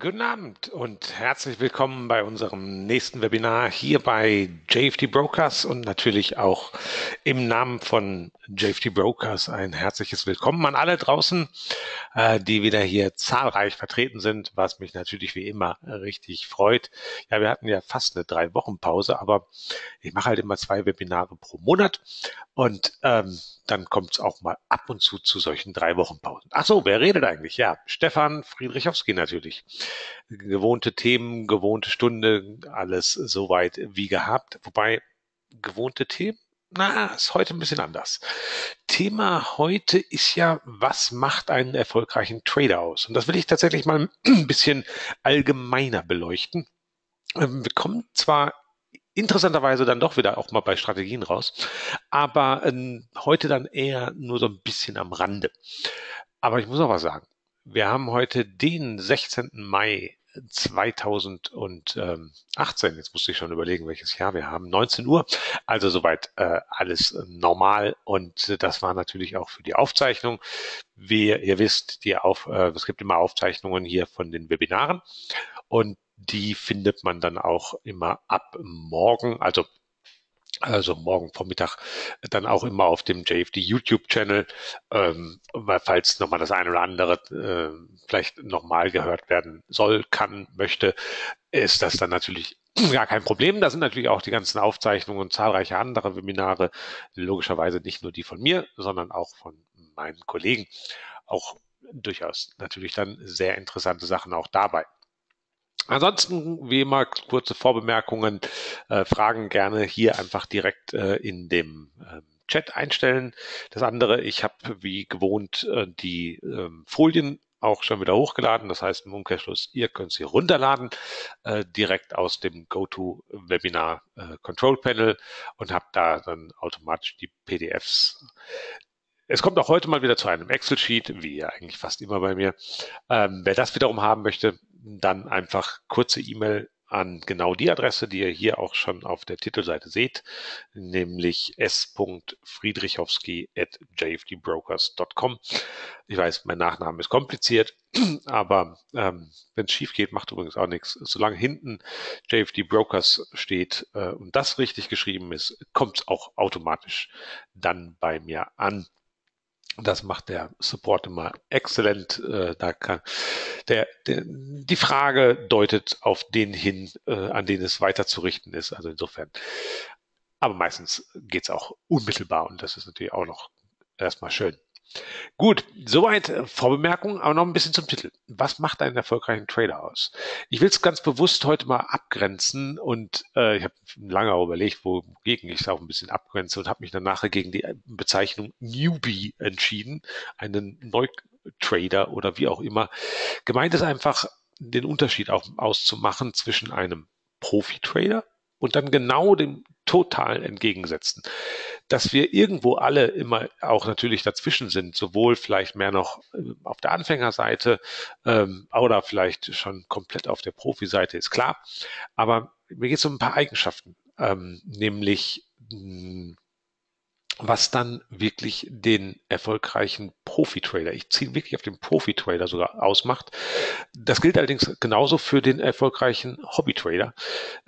Guten Abend und herzlich willkommen bei unserem nächsten Webinar hier bei JFD Brokers und natürlich auch im Namen von JFD Brokers ein herzliches Willkommen an alle draußen, äh, die wieder hier zahlreich vertreten sind, was mich natürlich wie immer richtig freut. Ja, wir hatten ja fast eine drei Wochen Pause, aber ich mache halt immer zwei Webinare pro Monat und ähm, dann kommt es auch mal ab und zu zu solchen drei Wochen Pausen. Ach so, wer redet eigentlich? Ja, Stefan Friedrichowski natürlich gewohnte Themen, gewohnte Stunde, alles soweit wie gehabt. Wobei gewohnte Themen, na, ist heute ein bisschen anders. Thema heute ist ja, was macht einen erfolgreichen Trader aus? Und das will ich tatsächlich mal ein bisschen allgemeiner beleuchten. Ähm, wir kommen zwar interessanterweise dann doch wieder auch mal bei Strategien raus, aber äh, heute dann eher nur so ein bisschen am Rande. Aber ich muss auch was sagen. Wir haben heute den 16. Mai 2018. Jetzt musste ich schon überlegen, welches Jahr wir haben. 19 Uhr. Also soweit äh, alles normal. Und das war natürlich auch für die Aufzeichnung. Wie ihr wisst, die auf, äh, es gibt immer Aufzeichnungen hier von den Webinaren. Und die findet man dann auch immer ab morgen, also also morgen Vormittag dann auch immer auf dem JFD YouTube-Channel, ähm, falls nochmal das eine oder andere äh, vielleicht nochmal gehört werden soll, kann, möchte, ist das dann natürlich gar kein Problem. Da sind natürlich auch die ganzen Aufzeichnungen und zahlreiche andere Webinare, logischerweise nicht nur die von mir, sondern auch von meinen Kollegen. Auch durchaus natürlich dann sehr interessante Sachen auch dabei. Ansonsten, wie immer, kurze Vorbemerkungen, äh, Fragen gerne hier einfach direkt äh, in dem äh, Chat einstellen. Das andere, ich habe wie gewohnt äh, die ähm, Folien auch schon wieder hochgeladen. Das heißt im Umkehrschluss, ihr könnt sie runterladen äh, direkt aus dem GoToWebinar äh, Control Panel und habt da dann automatisch die PDFs. Es kommt auch heute mal wieder zu einem Excel-Sheet, wie eigentlich fast immer bei mir. Ähm, wer das wiederum haben möchte, dann einfach kurze E-Mail an genau die Adresse, die ihr hier auch schon auf der Titelseite seht, nämlich s.friedrichowski at jfdbrokers.com. Ich weiß, mein Nachname ist kompliziert, aber ähm, wenn es schief geht, macht übrigens auch nichts. Solange hinten JFD Brokers steht äh, und das richtig geschrieben ist, kommt es auch automatisch dann bei mir an. Das macht der Support immer exzellent. Äh, da kann der, der, die Frage deutet auf den hin, äh, an den es weiter zu richten ist. Also insofern. Aber meistens geht's auch unmittelbar und das ist natürlich auch noch erstmal schön. Gut, soweit äh, Vorbemerkungen, aber noch ein bisschen zum Titel. Was macht einen erfolgreichen Trader aus? Ich will es ganz bewusst heute mal abgrenzen und äh, ich habe lange überlegt, wogegen ich es auch ein bisschen abgrenze und habe mich dann nachher gegen die Bezeichnung Newbie entschieden, einen Neutrader oder wie auch immer. Gemeint ist einfach, den Unterschied auch auszumachen zwischen einem Profi-Trader und dann genau dem total entgegensetzen. Dass wir irgendwo alle immer auch natürlich dazwischen sind, sowohl vielleicht mehr noch äh, auf der Anfängerseite ähm, oder vielleicht schon komplett auf der Profi-Seite, ist klar. Aber mir geht es um ein paar Eigenschaften, ähm, nämlich mh, was dann wirklich den erfolgreichen Profi-Trader, ich ziehe wirklich auf den Profi-Trader sogar ausmacht. Das gilt allerdings genauso für den erfolgreichen Hobby-Trader.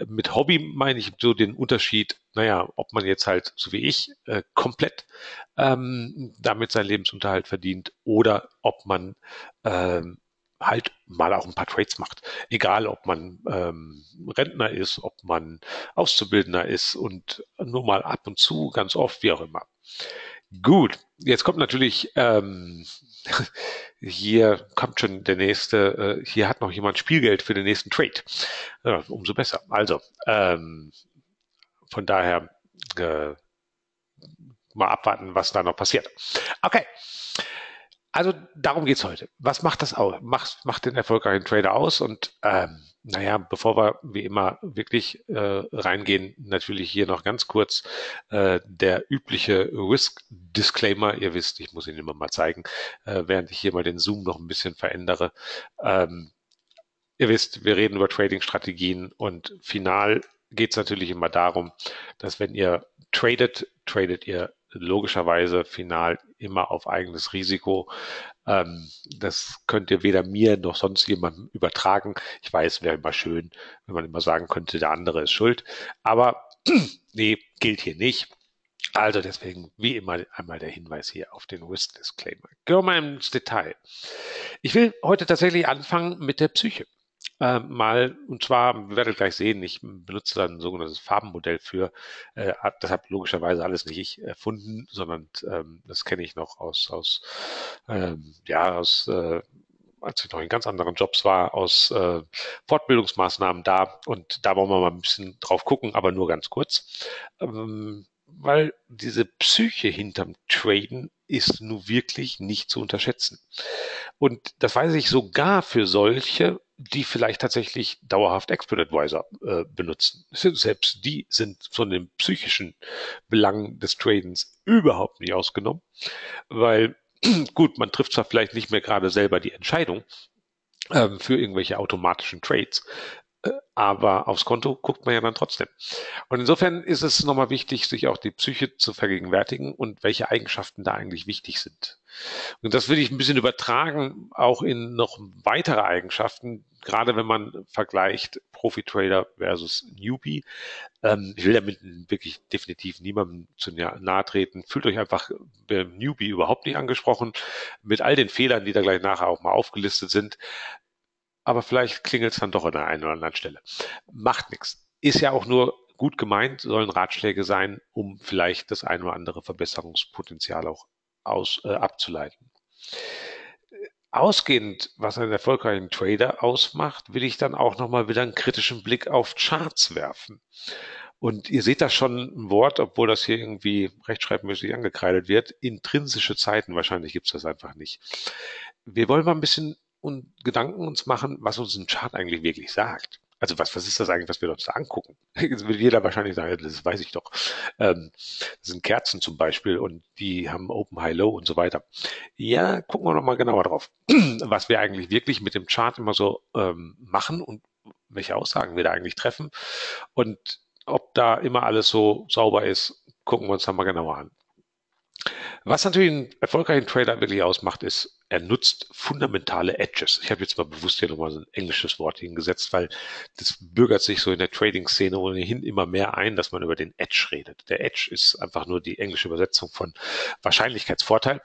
Mit Hobby meine ich so den Unterschied, naja, ob man jetzt halt, so wie ich, äh, komplett ähm, damit seinen Lebensunterhalt verdient oder ob man ähm, halt mal auch ein paar Trades macht. Egal, ob man ähm, Rentner ist, ob man Auszubildender ist und nur mal ab und zu, ganz oft, wie auch immer. Gut, jetzt kommt natürlich, ähm, hier kommt schon der nächste, äh, hier hat noch jemand Spielgeld für den nächsten Trade. Ja, umso besser. Also, ähm, von daher äh, mal abwarten, was da noch passiert. Okay. Also darum geht's heute. Was macht das aus? Macht, macht den erfolgreichen Trader aus? Und ähm, naja, bevor wir wie immer wirklich äh, reingehen, natürlich hier noch ganz kurz äh, der übliche Risk-Disclaimer. Ihr wisst, ich muss ihn immer mal zeigen, äh, während ich hier mal den Zoom noch ein bisschen verändere. Ähm, ihr wisst, wir reden über Trading-Strategien und final geht's natürlich immer darum, dass wenn ihr tradet, tradet ihr logischerweise final immer auf eigenes Risiko. Ähm, das könnt ihr weder mir noch sonst jemandem übertragen. Ich weiß, wäre immer schön, wenn man immer sagen könnte, der andere ist schuld. Aber nee, gilt hier nicht. Also deswegen, wie immer, einmal der Hinweis hier auf den Risk Disclaimer. Gehen wir mal ins Detail. Ich will heute tatsächlich anfangen mit der Psyche. Äh, mal, und zwar, wir werden gleich sehen, ich benutze dann ein sogenanntes Farbenmodell für, äh, das habe logischerweise alles nicht ich erfunden, sondern ähm, das kenne ich noch aus, aus ähm, ja, aus äh, als ich noch in ganz anderen Jobs war, aus äh, Fortbildungsmaßnahmen da. Und da wollen wir mal ein bisschen drauf gucken, aber nur ganz kurz. Ähm, weil diese Psyche hinterm Traden ist nun wirklich nicht zu unterschätzen. Und das weiß ich sogar für solche, die vielleicht tatsächlich dauerhaft Expert Advisor äh, benutzen. Selbst die sind von den psychischen Belangen des Tradens überhaupt nicht ausgenommen, weil gut, man trifft zwar vielleicht nicht mehr gerade selber die Entscheidung ähm, für irgendwelche automatischen Trades, aber aufs Konto guckt man ja dann trotzdem. Und insofern ist es nochmal wichtig, sich auch die Psyche zu vergegenwärtigen und welche Eigenschaften da eigentlich wichtig sind. Und das würde ich ein bisschen übertragen, auch in noch weitere Eigenschaften, gerade wenn man vergleicht Profi-Trader versus Newbie. Ähm, ich will damit wirklich definitiv niemandem zu nahe treten. Fühlt euch einfach beim Newbie überhaupt nicht angesprochen, mit all den Fehlern, die da gleich nachher auch mal aufgelistet sind aber vielleicht klingelt es dann doch an der einen oder anderen Stelle. Macht nichts. Ist ja auch nur gut gemeint, sollen Ratschläge sein, um vielleicht das ein oder andere Verbesserungspotenzial auch aus, äh, abzuleiten. Ausgehend, was einen erfolgreichen Trader ausmacht, will ich dann auch nochmal wieder einen kritischen Blick auf Charts werfen. Und ihr seht da schon ein Wort, obwohl das hier irgendwie rechtschreibmäßig angekreidet wird. Intrinsische Zeiten, wahrscheinlich gibt es das einfach nicht. Wir wollen mal ein bisschen und Gedanken uns machen, was uns ein Chart eigentlich wirklich sagt. Also was, was ist das eigentlich, was wir uns da angucken? Jetzt wird jeder wahrscheinlich sagen, das weiß ich doch. Ähm, das sind Kerzen zum Beispiel und die haben Open, High, Low und so weiter. Ja, gucken wir nochmal genauer drauf, was wir eigentlich wirklich mit dem Chart immer so ähm, machen und welche Aussagen wir da eigentlich treffen. Und ob da immer alles so sauber ist, gucken wir uns da mal genauer an. Was natürlich einen erfolgreichen Trader wirklich ausmacht, ist, er nutzt fundamentale Edges. Ich habe jetzt mal bewusst hier nochmal so ein englisches Wort hingesetzt, weil das bürgert sich so in der Trading-Szene ohnehin immer mehr ein, dass man über den Edge redet. Der Edge ist einfach nur die englische Übersetzung von Wahrscheinlichkeitsvorteil.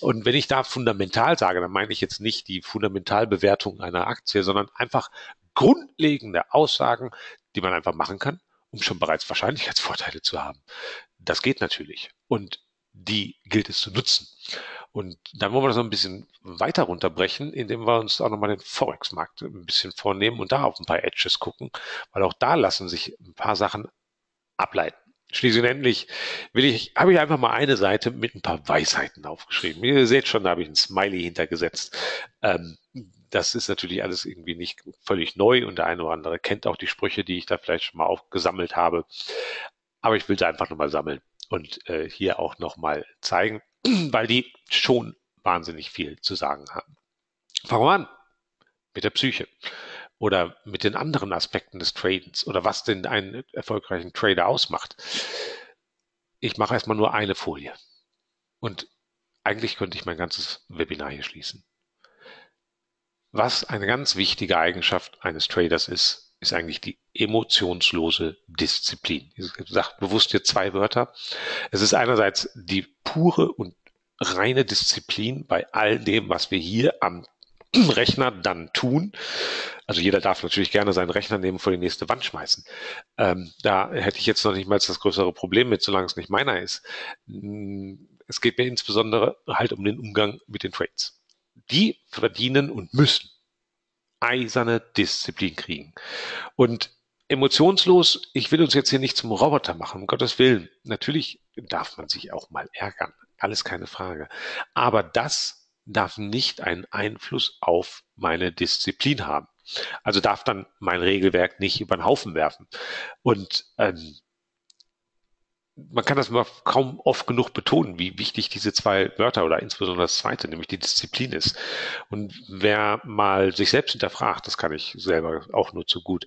Und wenn ich da fundamental sage, dann meine ich jetzt nicht die Fundamentalbewertung einer Aktie, sondern einfach grundlegende Aussagen, die man einfach machen kann, um schon bereits Wahrscheinlichkeitsvorteile zu haben. Das geht natürlich. Und die gilt es zu nutzen. Und dann wollen wir das noch ein bisschen weiter runterbrechen, indem wir uns auch nochmal den Forex-Markt ein bisschen vornehmen und da auf ein paar Edges gucken, weil auch da lassen sich ein paar Sachen ableiten. Schließlich und endlich will ich, habe ich einfach mal eine Seite mit ein paar Weisheiten aufgeschrieben. Ihr seht schon, da habe ich ein Smiley hintergesetzt. Ähm, das ist natürlich alles irgendwie nicht völlig neu und der eine oder andere kennt auch die Sprüche, die ich da vielleicht schon mal aufgesammelt habe. Aber ich will sie einfach nochmal sammeln und äh, hier auch nochmal zeigen, weil die schon wahnsinnig viel zu sagen haben. Fangen wir an mit der Psyche oder mit den anderen Aspekten des Tradens oder was denn einen erfolgreichen Trader ausmacht. Ich mache erstmal nur eine Folie und eigentlich könnte ich mein ganzes Webinar hier schließen. Was eine ganz wichtige Eigenschaft eines Traders ist, ist eigentlich die emotionslose Disziplin. Ich sage bewusst hier zwei Wörter. Es ist einerseits die pure und reine Disziplin bei all dem, was wir hier am Rechner dann tun. Also jeder darf natürlich gerne seinen Rechner nehmen vor die nächste Wand schmeißen. Ähm, da hätte ich jetzt noch nicht mal das größere Problem mit, solange es nicht meiner ist. Es geht mir insbesondere halt um den Umgang mit den Trades. Die verdienen und müssen eiserne Disziplin kriegen. Und emotionslos, ich will uns jetzt hier nicht zum Roboter machen, um Gottes Willen. Natürlich darf man sich auch mal ärgern, alles keine Frage. Aber das darf nicht einen Einfluss auf meine Disziplin haben. Also darf dann mein Regelwerk nicht über den Haufen werfen. Und ähm, man kann das mal kaum oft genug betonen, wie wichtig diese zwei Wörter oder insbesondere das zweite, nämlich die Disziplin ist. Und wer mal sich selbst hinterfragt, das kann ich selber auch nur zu gut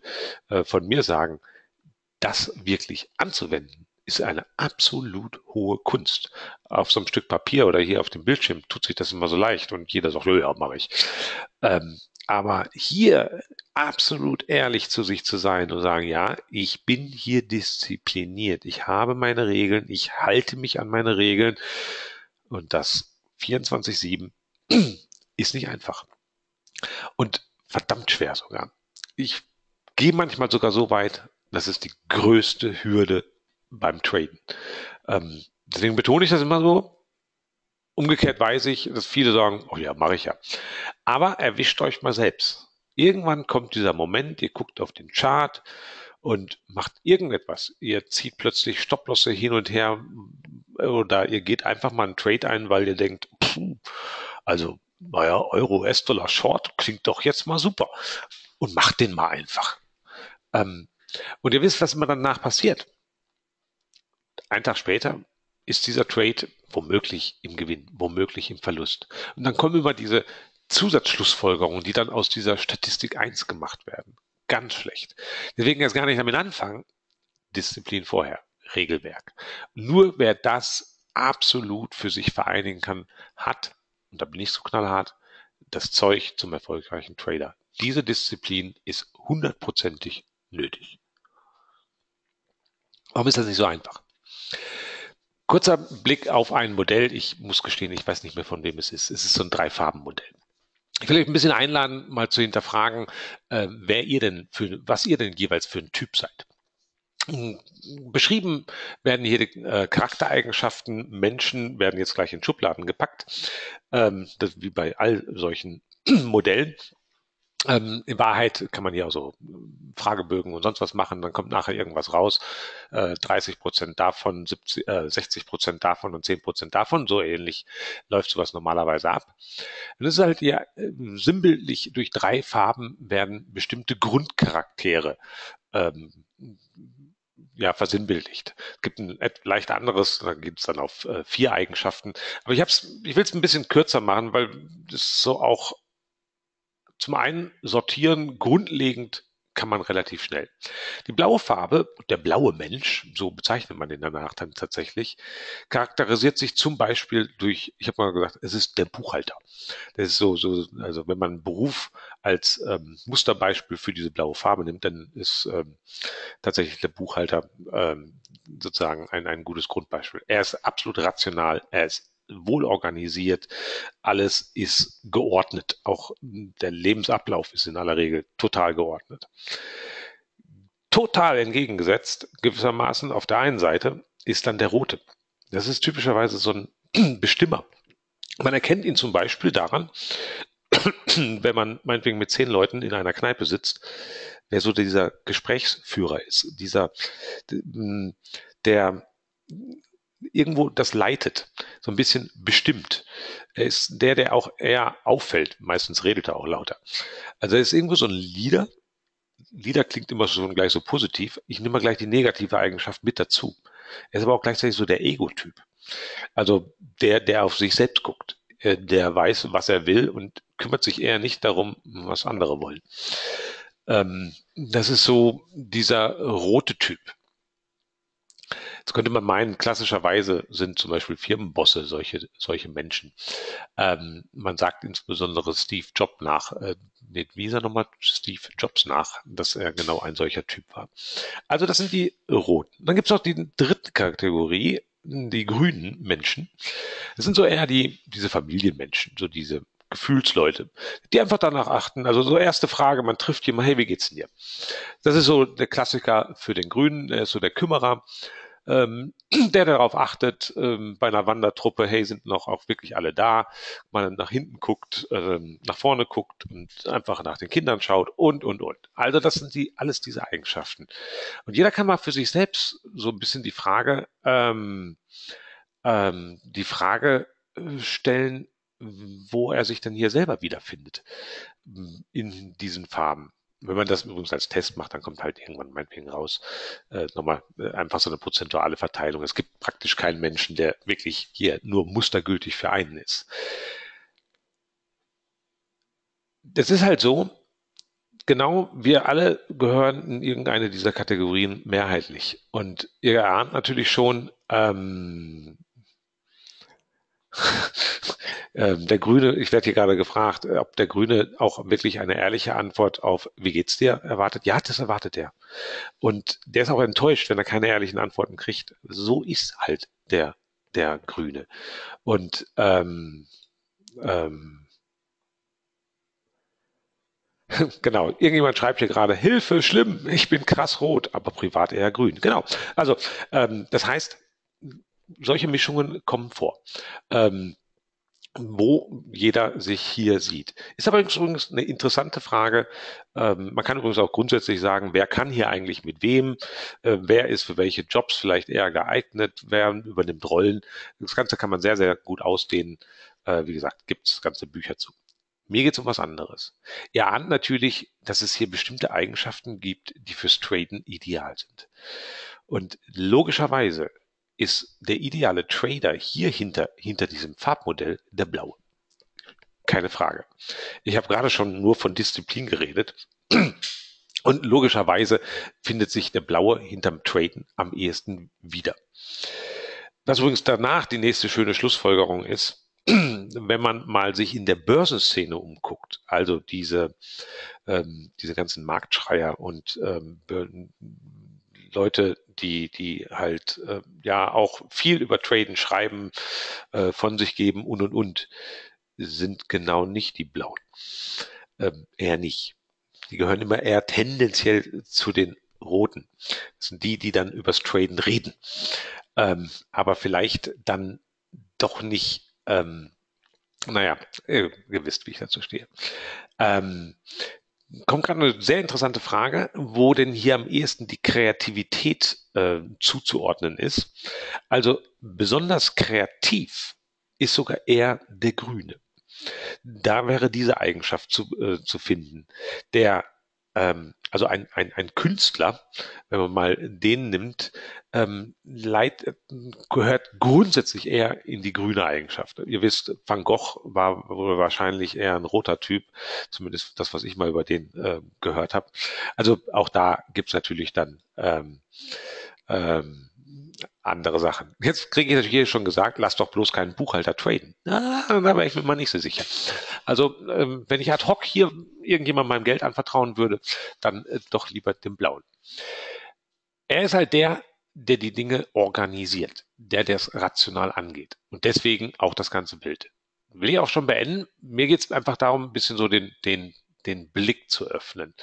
äh, von mir sagen, das wirklich anzuwenden, ist eine absolut hohe Kunst. Auf so einem Stück Papier oder hier auf dem Bildschirm tut sich das immer so leicht und jeder sagt, ja, mache ich. Ähm, aber hier absolut ehrlich zu sich zu sein und sagen, ja, ich bin hier diszipliniert, ich habe meine Regeln, ich halte mich an meine Regeln und das 24-7 ist nicht einfach. Und verdammt schwer sogar. Ich gehe manchmal sogar so weit, das ist die größte Hürde beim Traden. Ähm, deswegen betone ich das immer so. Umgekehrt weiß ich, dass viele sagen, oh ja, mache ich ja. Aber erwischt euch mal selbst. Irgendwann kommt dieser Moment, ihr guckt auf den Chart und macht irgendetwas. Ihr zieht plötzlich Stopplosse hin und her oder ihr geht einfach mal einen Trade ein, weil ihr denkt, pfuh, also naja, Euro, US-Dollar Short klingt doch jetzt mal super. Und macht den mal einfach. Ähm, und ihr wisst, was immer danach passiert. Ein Tag später ist dieser Trade womöglich im Gewinn, womöglich im Verlust. Und dann kommen immer diese Zusatzschlussfolgerungen, die dann aus dieser Statistik 1 gemacht werden. Ganz schlecht. Deswegen jetzt gar nicht damit anfangen. Disziplin vorher, Regelwerk. Nur wer das absolut für sich vereinigen kann, hat, und da bin ich so knallhart, das Zeug zum erfolgreichen Trader. Diese Disziplin ist hundertprozentig nötig. Warum ist das nicht so einfach? Kurzer Blick auf ein Modell. Ich muss gestehen, ich weiß nicht mehr, von wem es ist. Es ist so ein Drei-Farben-Modell. Ich will euch ein bisschen einladen, mal zu hinterfragen, äh, wer ihr denn für, was ihr denn jeweils für ein Typ seid. Beschrieben werden hier die äh, Charaktereigenschaften. Menschen werden jetzt gleich in Schubladen gepackt, ähm, das, wie bei all solchen Modellen. Ähm, in Wahrheit kann man hier auch so Fragebögen und sonst was machen, dann kommt nachher irgendwas raus. Äh, 30 Prozent davon, 70, äh, 60 Prozent davon und 10 Prozent davon. So ähnlich läuft sowas normalerweise ab. Und es ist halt ja äh, sinnbildlich durch drei Farben werden bestimmte Grundcharaktere ähm, ja, versinnbildlicht. Es gibt ein leicht anderes, da gibt es dann auf äh, vier Eigenschaften. Aber ich hab's, ich will es ein bisschen kürzer machen, weil es so auch zum einen sortieren grundlegend kann man relativ schnell. Die blaue Farbe, der blaue Mensch, so bezeichnet man den danach dann tatsächlich, charakterisiert sich zum Beispiel durch, ich habe mal gesagt, es ist der Buchhalter. Das ist so, so also wenn man Beruf als ähm, Musterbeispiel für diese blaue Farbe nimmt, dann ist ähm, tatsächlich der Buchhalter ähm, sozusagen ein, ein gutes Grundbeispiel. Er ist absolut rational, er ist wohl organisiert, alles ist geordnet. Auch der Lebensablauf ist in aller Regel total geordnet. Total entgegengesetzt, gewissermaßen auf der einen Seite, ist dann der rote. Das ist typischerweise so ein Bestimmer. Man erkennt ihn zum Beispiel daran, wenn man meinetwegen mit zehn Leuten in einer Kneipe sitzt, wer so dieser Gesprächsführer ist, dieser, der irgendwo das leitet, so ein bisschen bestimmt. Er ist der, der auch eher auffällt. Meistens redet er auch lauter. Also er ist irgendwo so ein Leader. Leader klingt immer schon gleich so positiv. Ich nehme mal gleich die negative Eigenschaft mit dazu. Er ist aber auch gleichzeitig so der Ego-Typ. Also der, der auf sich selbst guckt. Äh, der weiß, was er will und kümmert sich eher nicht darum, was andere wollen. Ähm, das ist so dieser rote Typ. Jetzt könnte man meinen, klassischerweise sind zum Beispiel Firmenbosse solche, solche Menschen. Ähm, man sagt insbesondere Steve Jobs nach, äh, ist er nochmal? Steve Jobs nach, dass er genau ein solcher Typ war. Also das sind die Roten. Dann gibt es noch die dritte Kategorie, die grünen Menschen. Das sind so eher die, diese Familienmenschen, so diese Gefühlsleute, die einfach danach achten. Also so erste Frage, man trifft jemanden, hey, wie geht's denn dir? Das ist so der Klassiker für den Grünen, er ist so der Kümmerer ähm, der darauf achtet, ähm, bei einer Wandertruppe, hey, sind noch auch wirklich alle da, man nach hinten guckt, ähm, nach vorne guckt und einfach nach den Kindern schaut und, und, und. Also das sind die, alles diese Eigenschaften. Und jeder kann mal für sich selbst so ein bisschen die Frage, ähm, ähm, die Frage äh, stellen, wo er sich denn hier selber wiederfindet in diesen Farben. Wenn man das übrigens als Test macht, dann kommt halt irgendwann meinetwegen raus, äh, nochmal äh, einfach so eine prozentuale Verteilung. Es gibt praktisch keinen Menschen, der wirklich hier nur mustergültig für einen ist. Das ist halt so, genau, wir alle gehören in irgendeine dieser Kategorien mehrheitlich. Und ihr erahnt natürlich schon, ähm, der Grüne, ich werde hier gerade gefragt, ob der Grüne auch wirklich eine ehrliche Antwort auf Wie geht's dir erwartet. Ja, das erwartet er. Und der ist auch enttäuscht, wenn er keine ehrlichen Antworten kriegt. So ist halt der, der Grüne. Und ähm, ähm, Genau, irgendjemand schreibt hier gerade, Hilfe, schlimm, ich bin krass rot, aber privat eher grün. Genau, also ähm, das heißt, solche Mischungen kommen vor. Ähm, wo jeder sich hier sieht. Ist aber übrigens eine interessante Frage. Ähm, man kann übrigens auch grundsätzlich sagen, wer kann hier eigentlich mit wem, äh, wer ist für welche Jobs vielleicht eher geeignet, wer übernimmt Rollen. Das Ganze kann man sehr, sehr gut ausdehnen. Äh, wie gesagt, gibt es ganze Bücher zu. Mir geht es um was anderes. Ihr ahnt natürlich, dass es hier bestimmte Eigenschaften gibt, die fürs Traden ideal sind. Und logischerweise ist der ideale Trader hier hinter, hinter diesem Farbmodell der blaue. Keine Frage. Ich habe gerade schon nur von Disziplin geredet. Und logischerweise findet sich der blaue hinterm Traden am ehesten wieder. Was übrigens danach die nächste schöne Schlussfolgerung ist, wenn man mal sich in der Börsenszene umguckt, also diese, ähm, diese ganzen Marktschreier und ähm, Leute, die, die halt äh, ja auch viel über Traden schreiben, äh, von sich geben und und und, sind genau nicht die Blauen. Ähm, eher nicht. Die gehören immer eher tendenziell zu den Roten. Das sind die, die dann übers Traden reden. Ähm, aber vielleicht dann doch nicht, ähm, naja, ihr, wisst, wie ich dazu stehe. Ähm, kommt gerade eine sehr interessante Frage, wo denn hier am ehesten die Kreativität äh, zuzuordnen ist. Also besonders kreativ ist sogar eher der Grüne. Da wäre diese Eigenschaft zu, äh, zu finden, der ähm, also ein, ein, ein Künstler, wenn man mal den nimmt, ähm, leid, gehört grundsätzlich eher in die grüne Eigenschaft. Ihr wisst, Van Gogh war wahrscheinlich eher ein roter Typ, zumindest das, was ich mal über den äh, gehört habe. Also auch da gibt's natürlich dann ähm, ähm, andere Sachen. Jetzt kriege ich natürlich schon gesagt, lass doch bloß keinen Buchhalter traden. Ah, da wäre ich mir mal nicht so sicher. Also, ähm, wenn ich ad hoc hier irgendjemandem meinem Geld anvertrauen würde, dann äh, doch lieber dem Blauen. Er ist halt der, der die Dinge organisiert, der das rational angeht. Und deswegen auch das ganze Bild. Will ich auch schon beenden. Mir geht es einfach darum, ein bisschen so den, den, den Blick zu öffnen.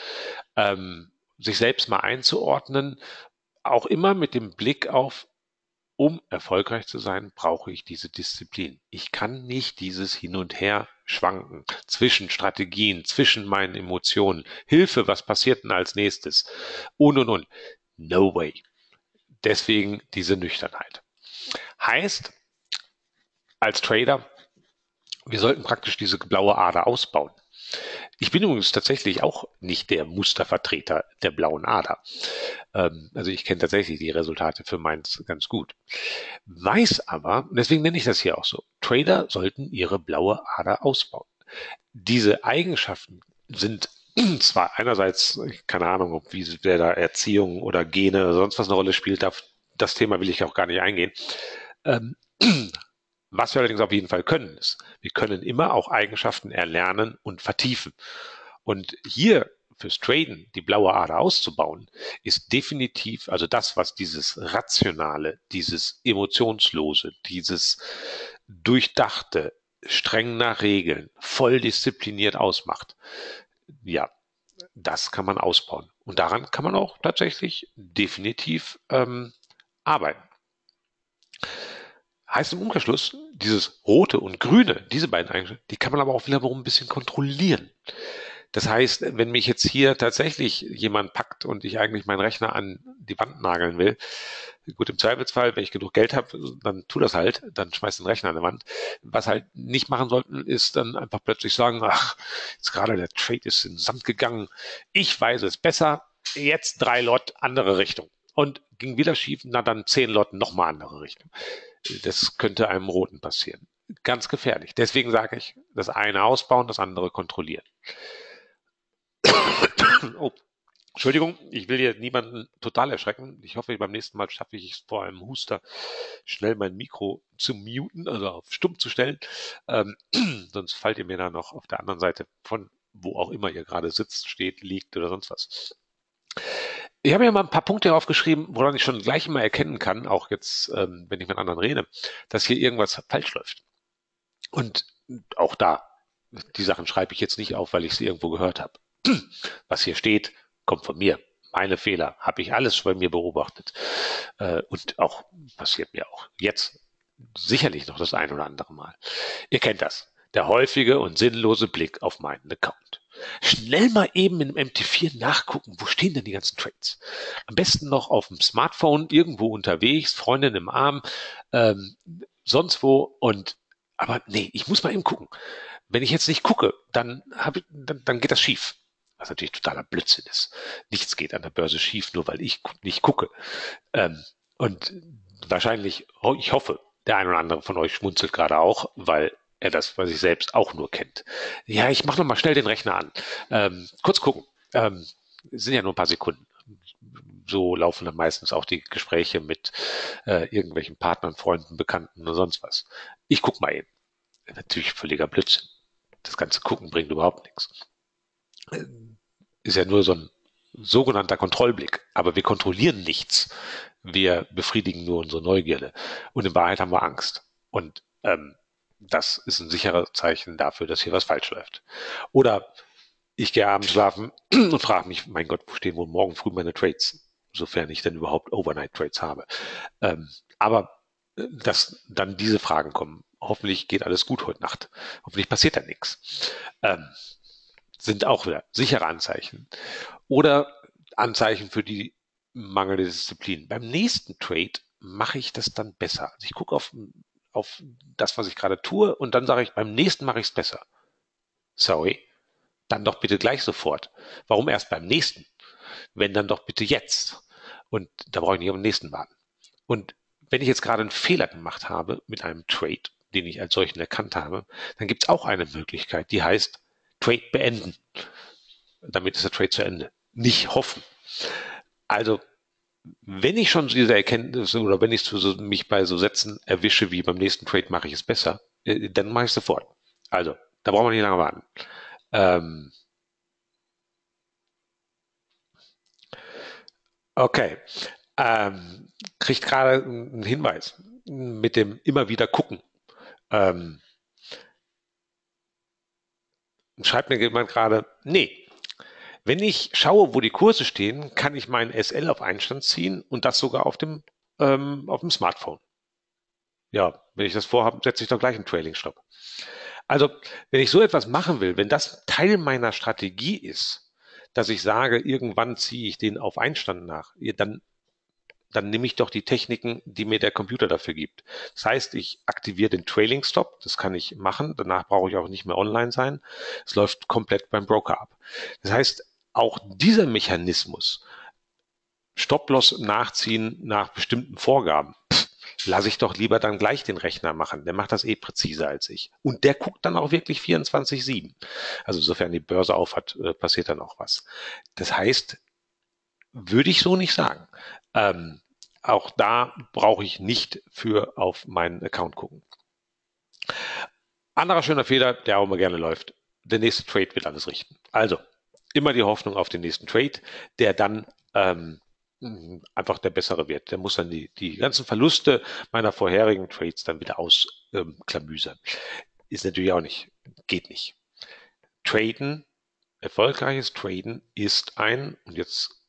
Ähm, sich selbst mal einzuordnen, auch immer mit dem Blick auf, um erfolgreich zu sein, brauche ich diese Disziplin. Ich kann nicht dieses Hin und Her schwanken zwischen Strategien, zwischen meinen Emotionen. Hilfe, was passiert denn als nächstes? Und, und, und. No way. Deswegen diese Nüchternheit. Heißt, als Trader, wir sollten praktisch diese blaue Ader ausbauen. Ich bin übrigens tatsächlich auch nicht der Mustervertreter der blauen Ader. Ähm, also ich kenne tatsächlich die Resultate für meins ganz gut. Weiß aber, deswegen nenne ich das hier auch so, Trader sollten ihre blaue Ader ausbauen. Diese Eigenschaften sind zwar einerseits, keine Ahnung, ob wie wer da Erziehung oder Gene oder sonst was eine Rolle spielt, auf das Thema will ich auch gar nicht eingehen. Ähm, was wir allerdings auf jeden Fall können, ist, wir können immer auch Eigenschaften erlernen und vertiefen. Und hier fürs Traden die blaue Ader auszubauen, ist definitiv, also das, was dieses Rationale, dieses Emotionslose, dieses Durchdachte, streng nach Regeln, voll diszipliniert ausmacht. Ja, das kann man ausbauen. Und daran kann man auch tatsächlich definitiv ähm, arbeiten. Heißt im Umkehrschluss, dieses rote und grüne, diese beiden Eigenschaften, die kann man aber auch wiederum ein bisschen kontrollieren. Das heißt, wenn mich jetzt hier tatsächlich jemand packt und ich eigentlich meinen Rechner an die Wand nageln will, gut, im Zweifelsfall, wenn ich genug Geld habe, dann tu das halt, dann schmeiß den Rechner an die Wand. Was halt nicht machen sollten, ist dann einfach plötzlich sagen, ach, jetzt gerade der Trade ist in Sand gegangen, ich weiß es besser, jetzt drei Lot andere Richtung. Und ging wieder schief, na dann zehn Lot nochmal andere Richtung. Das könnte einem Roten passieren. Ganz gefährlich. Deswegen sage ich, das eine ausbauen, das andere kontrollieren. oh, Entschuldigung, ich will hier niemanden total erschrecken. Ich hoffe, beim nächsten Mal schaffe ich es vor einem Huster schnell mein Mikro zu muten, also auf stumm zu stellen. Ähm, sonst fallt ihr mir da noch auf der anderen Seite von wo auch immer ihr gerade sitzt, steht, liegt oder sonst was. Ich habe ja mal ein paar Punkte aufgeschrieben, woran ich schon gleich immer erkennen kann, auch jetzt, ähm, wenn ich mit anderen rede, dass hier irgendwas falsch läuft. Und auch da, die Sachen schreibe ich jetzt nicht auf, weil ich sie irgendwo gehört habe. Was hier steht, kommt von mir. Meine Fehler habe ich alles bei mir beobachtet. Äh, und auch passiert mir auch jetzt sicherlich noch das ein oder andere Mal. Ihr kennt das. Der häufige und sinnlose Blick auf meinen Account. Schnell mal eben im MT4 nachgucken, wo stehen denn die ganzen Trades? Am besten noch auf dem Smartphone, irgendwo unterwegs, Freundin im Arm, ähm, sonst wo und aber nee, ich muss mal eben gucken. Wenn ich jetzt nicht gucke, dann, hab ich, dann, dann geht das schief was natürlich totaler Blödsinn ist. Nichts geht an der Börse schief, nur weil ich nicht gucke. Ähm, und wahrscheinlich, ich hoffe, der ein oder andere von euch schmunzelt gerade auch, weil er das bei sich selbst auch nur kennt. Ja, ich mache noch mal schnell den Rechner an. Ähm, kurz gucken. Ähm, sind ja nur ein paar Sekunden. So laufen dann meistens auch die Gespräche mit äh, irgendwelchen Partnern, Freunden, Bekannten oder sonst was. Ich guck mal eben. Natürlich völliger Blödsinn. Das ganze Gucken bringt überhaupt nichts ist ja nur so ein sogenannter Kontrollblick. Aber wir kontrollieren nichts. Wir befriedigen nur unsere Neugierde. Und in Wahrheit haben wir Angst. Und ähm, das ist ein sicherer Zeichen dafür, dass hier was falsch läuft. Oder ich gehe abends schlafen und frage mich, mein Gott, wo stehen wohl morgen früh meine Trades? Sofern ich denn überhaupt Overnight Trades habe. Ähm, aber äh, dass dann diese Fragen kommen. Hoffentlich geht alles gut heute Nacht. Hoffentlich passiert da nichts. Ähm, sind auch wieder sichere Anzeichen. Oder Anzeichen für die mangelnde Disziplin. Beim nächsten Trade mache ich das dann besser. Also ich gucke auf, auf das, was ich gerade tue und dann sage ich, beim nächsten mache ich es besser. Sorry, dann doch bitte gleich sofort. Warum erst beim nächsten? Wenn dann doch bitte jetzt. Und da brauche ich nicht den nächsten warten. Und wenn ich jetzt gerade einen Fehler gemacht habe mit einem Trade, den ich als solchen erkannt habe, dann gibt es auch eine Möglichkeit, die heißt Trade beenden. Damit ist der Trade zu Ende. Nicht hoffen. Also, wenn ich schon diese Erkenntnisse oder wenn ich mich bei so Sätzen erwische wie beim nächsten Trade mache ich es besser, äh, dann mache ich es sofort. Also, da braucht man nicht lange warten. Ähm okay. Ähm, kriegt gerade einen Hinweis mit dem immer wieder gucken. Ähm schreibt mir jemand gerade, nee, wenn ich schaue, wo die Kurse stehen, kann ich meinen SL auf Einstand ziehen und das sogar auf dem, ähm, auf dem Smartphone. Ja, wenn ich das vorhabe, setze ich doch gleich einen Trailing-Stop. Also, wenn ich so etwas machen will, wenn das Teil meiner Strategie ist, dass ich sage, irgendwann ziehe ich den auf Einstand nach, dann dann nehme ich doch die Techniken, die mir der Computer dafür gibt. Das heißt, ich aktiviere den Trailing Stop, das kann ich machen, danach brauche ich auch nicht mehr online sein. Es läuft komplett beim Broker ab. Das heißt, auch dieser Mechanismus, Stop-Loss nachziehen nach bestimmten Vorgaben, lasse ich doch lieber dann gleich den Rechner machen. Der macht das eh präziser als ich. Und der guckt dann auch wirklich 24-7. Also sofern die Börse aufhat, äh, passiert dann auch was. Das heißt, würde ich so nicht sagen. Ähm, auch da brauche ich nicht für auf meinen Account gucken. Anderer schöner Fehler, der auch immer gerne läuft. Der nächste Trade wird alles richten. Also immer die Hoffnung auf den nächsten Trade, der dann ähm, einfach der bessere wird. Der muss dann die, die ganzen Verluste meiner vorherigen Trades dann wieder ausklamüsern. Ähm, ist natürlich auch nicht, geht nicht. Traden, erfolgreiches Traden ist ein, und jetzt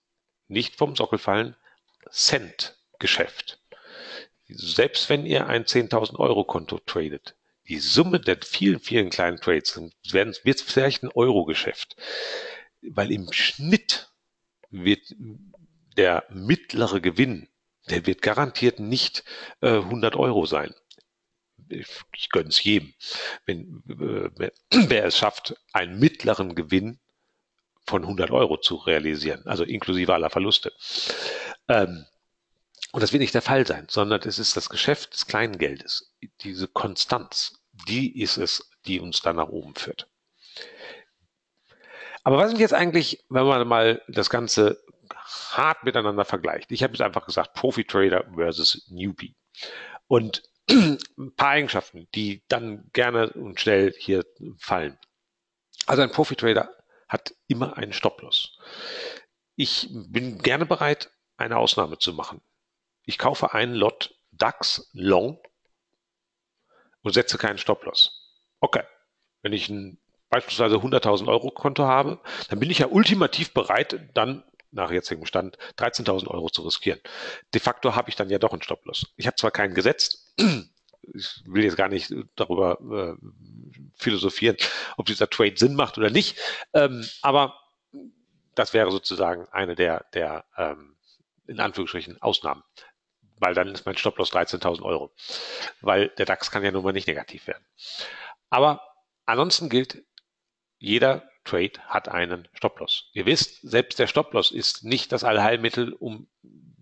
nicht vom Sockel fallen, Cent-Geschäft. Selbst wenn ihr ein 10.000 Euro Konto tradet, die Summe der vielen, vielen kleinen Trades wird vielleicht ein Euro-Geschäft. Weil im Schnitt wird der mittlere Gewinn, der wird garantiert nicht äh, 100 Euro sein. Ich, ich gönne es jedem. Wenn, äh, wer es schafft, einen mittleren Gewinn von 100 Euro zu realisieren, also inklusive aller Verluste. Ähm, und das wird nicht der Fall sein, sondern es ist das Geschäft des kleinen Geldes, diese Konstanz, die ist es, die uns dann nach oben führt. Aber was sind jetzt eigentlich, wenn man mal das Ganze hart miteinander vergleicht? Ich habe jetzt einfach gesagt, Profi-Trader versus Newbie. Und ein paar Eigenschaften, die dann gerne und schnell hier fallen. Also ein Profi-Trader hat immer einen Stop-Loss. Ich bin gerne bereit, eine Ausnahme zu machen. Ich kaufe einen Lot DAX Long und setze keinen Stop-Loss. Okay. Wenn ich ein beispielsweise 100.000 Euro Konto habe, dann bin ich ja ultimativ bereit, dann nach jetzigem Stand 13.000 Euro zu riskieren. De facto habe ich dann ja doch einen Stop-Loss. Ich habe zwar keinen gesetzt, ich will jetzt gar nicht darüber äh, philosophieren, ob dieser Trade Sinn macht oder nicht, ähm, aber das wäre sozusagen eine der, der ähm, in Anführungsstrichen Ausnahmen, weil dann ist mein Stop-Loss 13.000 Euro, weil der DAX kann ja nun mal nicht negativ werden. Aber ansonsten gilt, jeder Trade hat einen Stop-Loss. Ihr wisst, selbst der Stop-Loss ist nicht das Allheilmittel, um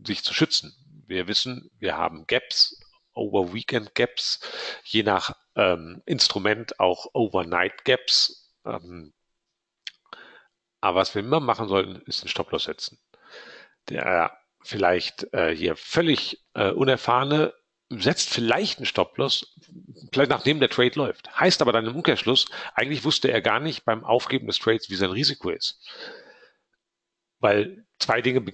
sich zu schützen. Wir wissen, wir haben Gaps, Over-Weekend Gaps, je nach ähm, Instrument auch Overnight Gaps. Ähm, aber was wir immer machen sollten, ist den Stop-Loss setzen. Der vielleicht äh, hier völlig äh, unerfahrene setzt vielleicht einen Stop-Loss, nachdem der Trade läuft. Heißt aber dann im Umkehrschluss, eigentlich wusste er gar nicht beim Aufgeben des Trades, wie sein Risiko ist. Weil zwei Dinge be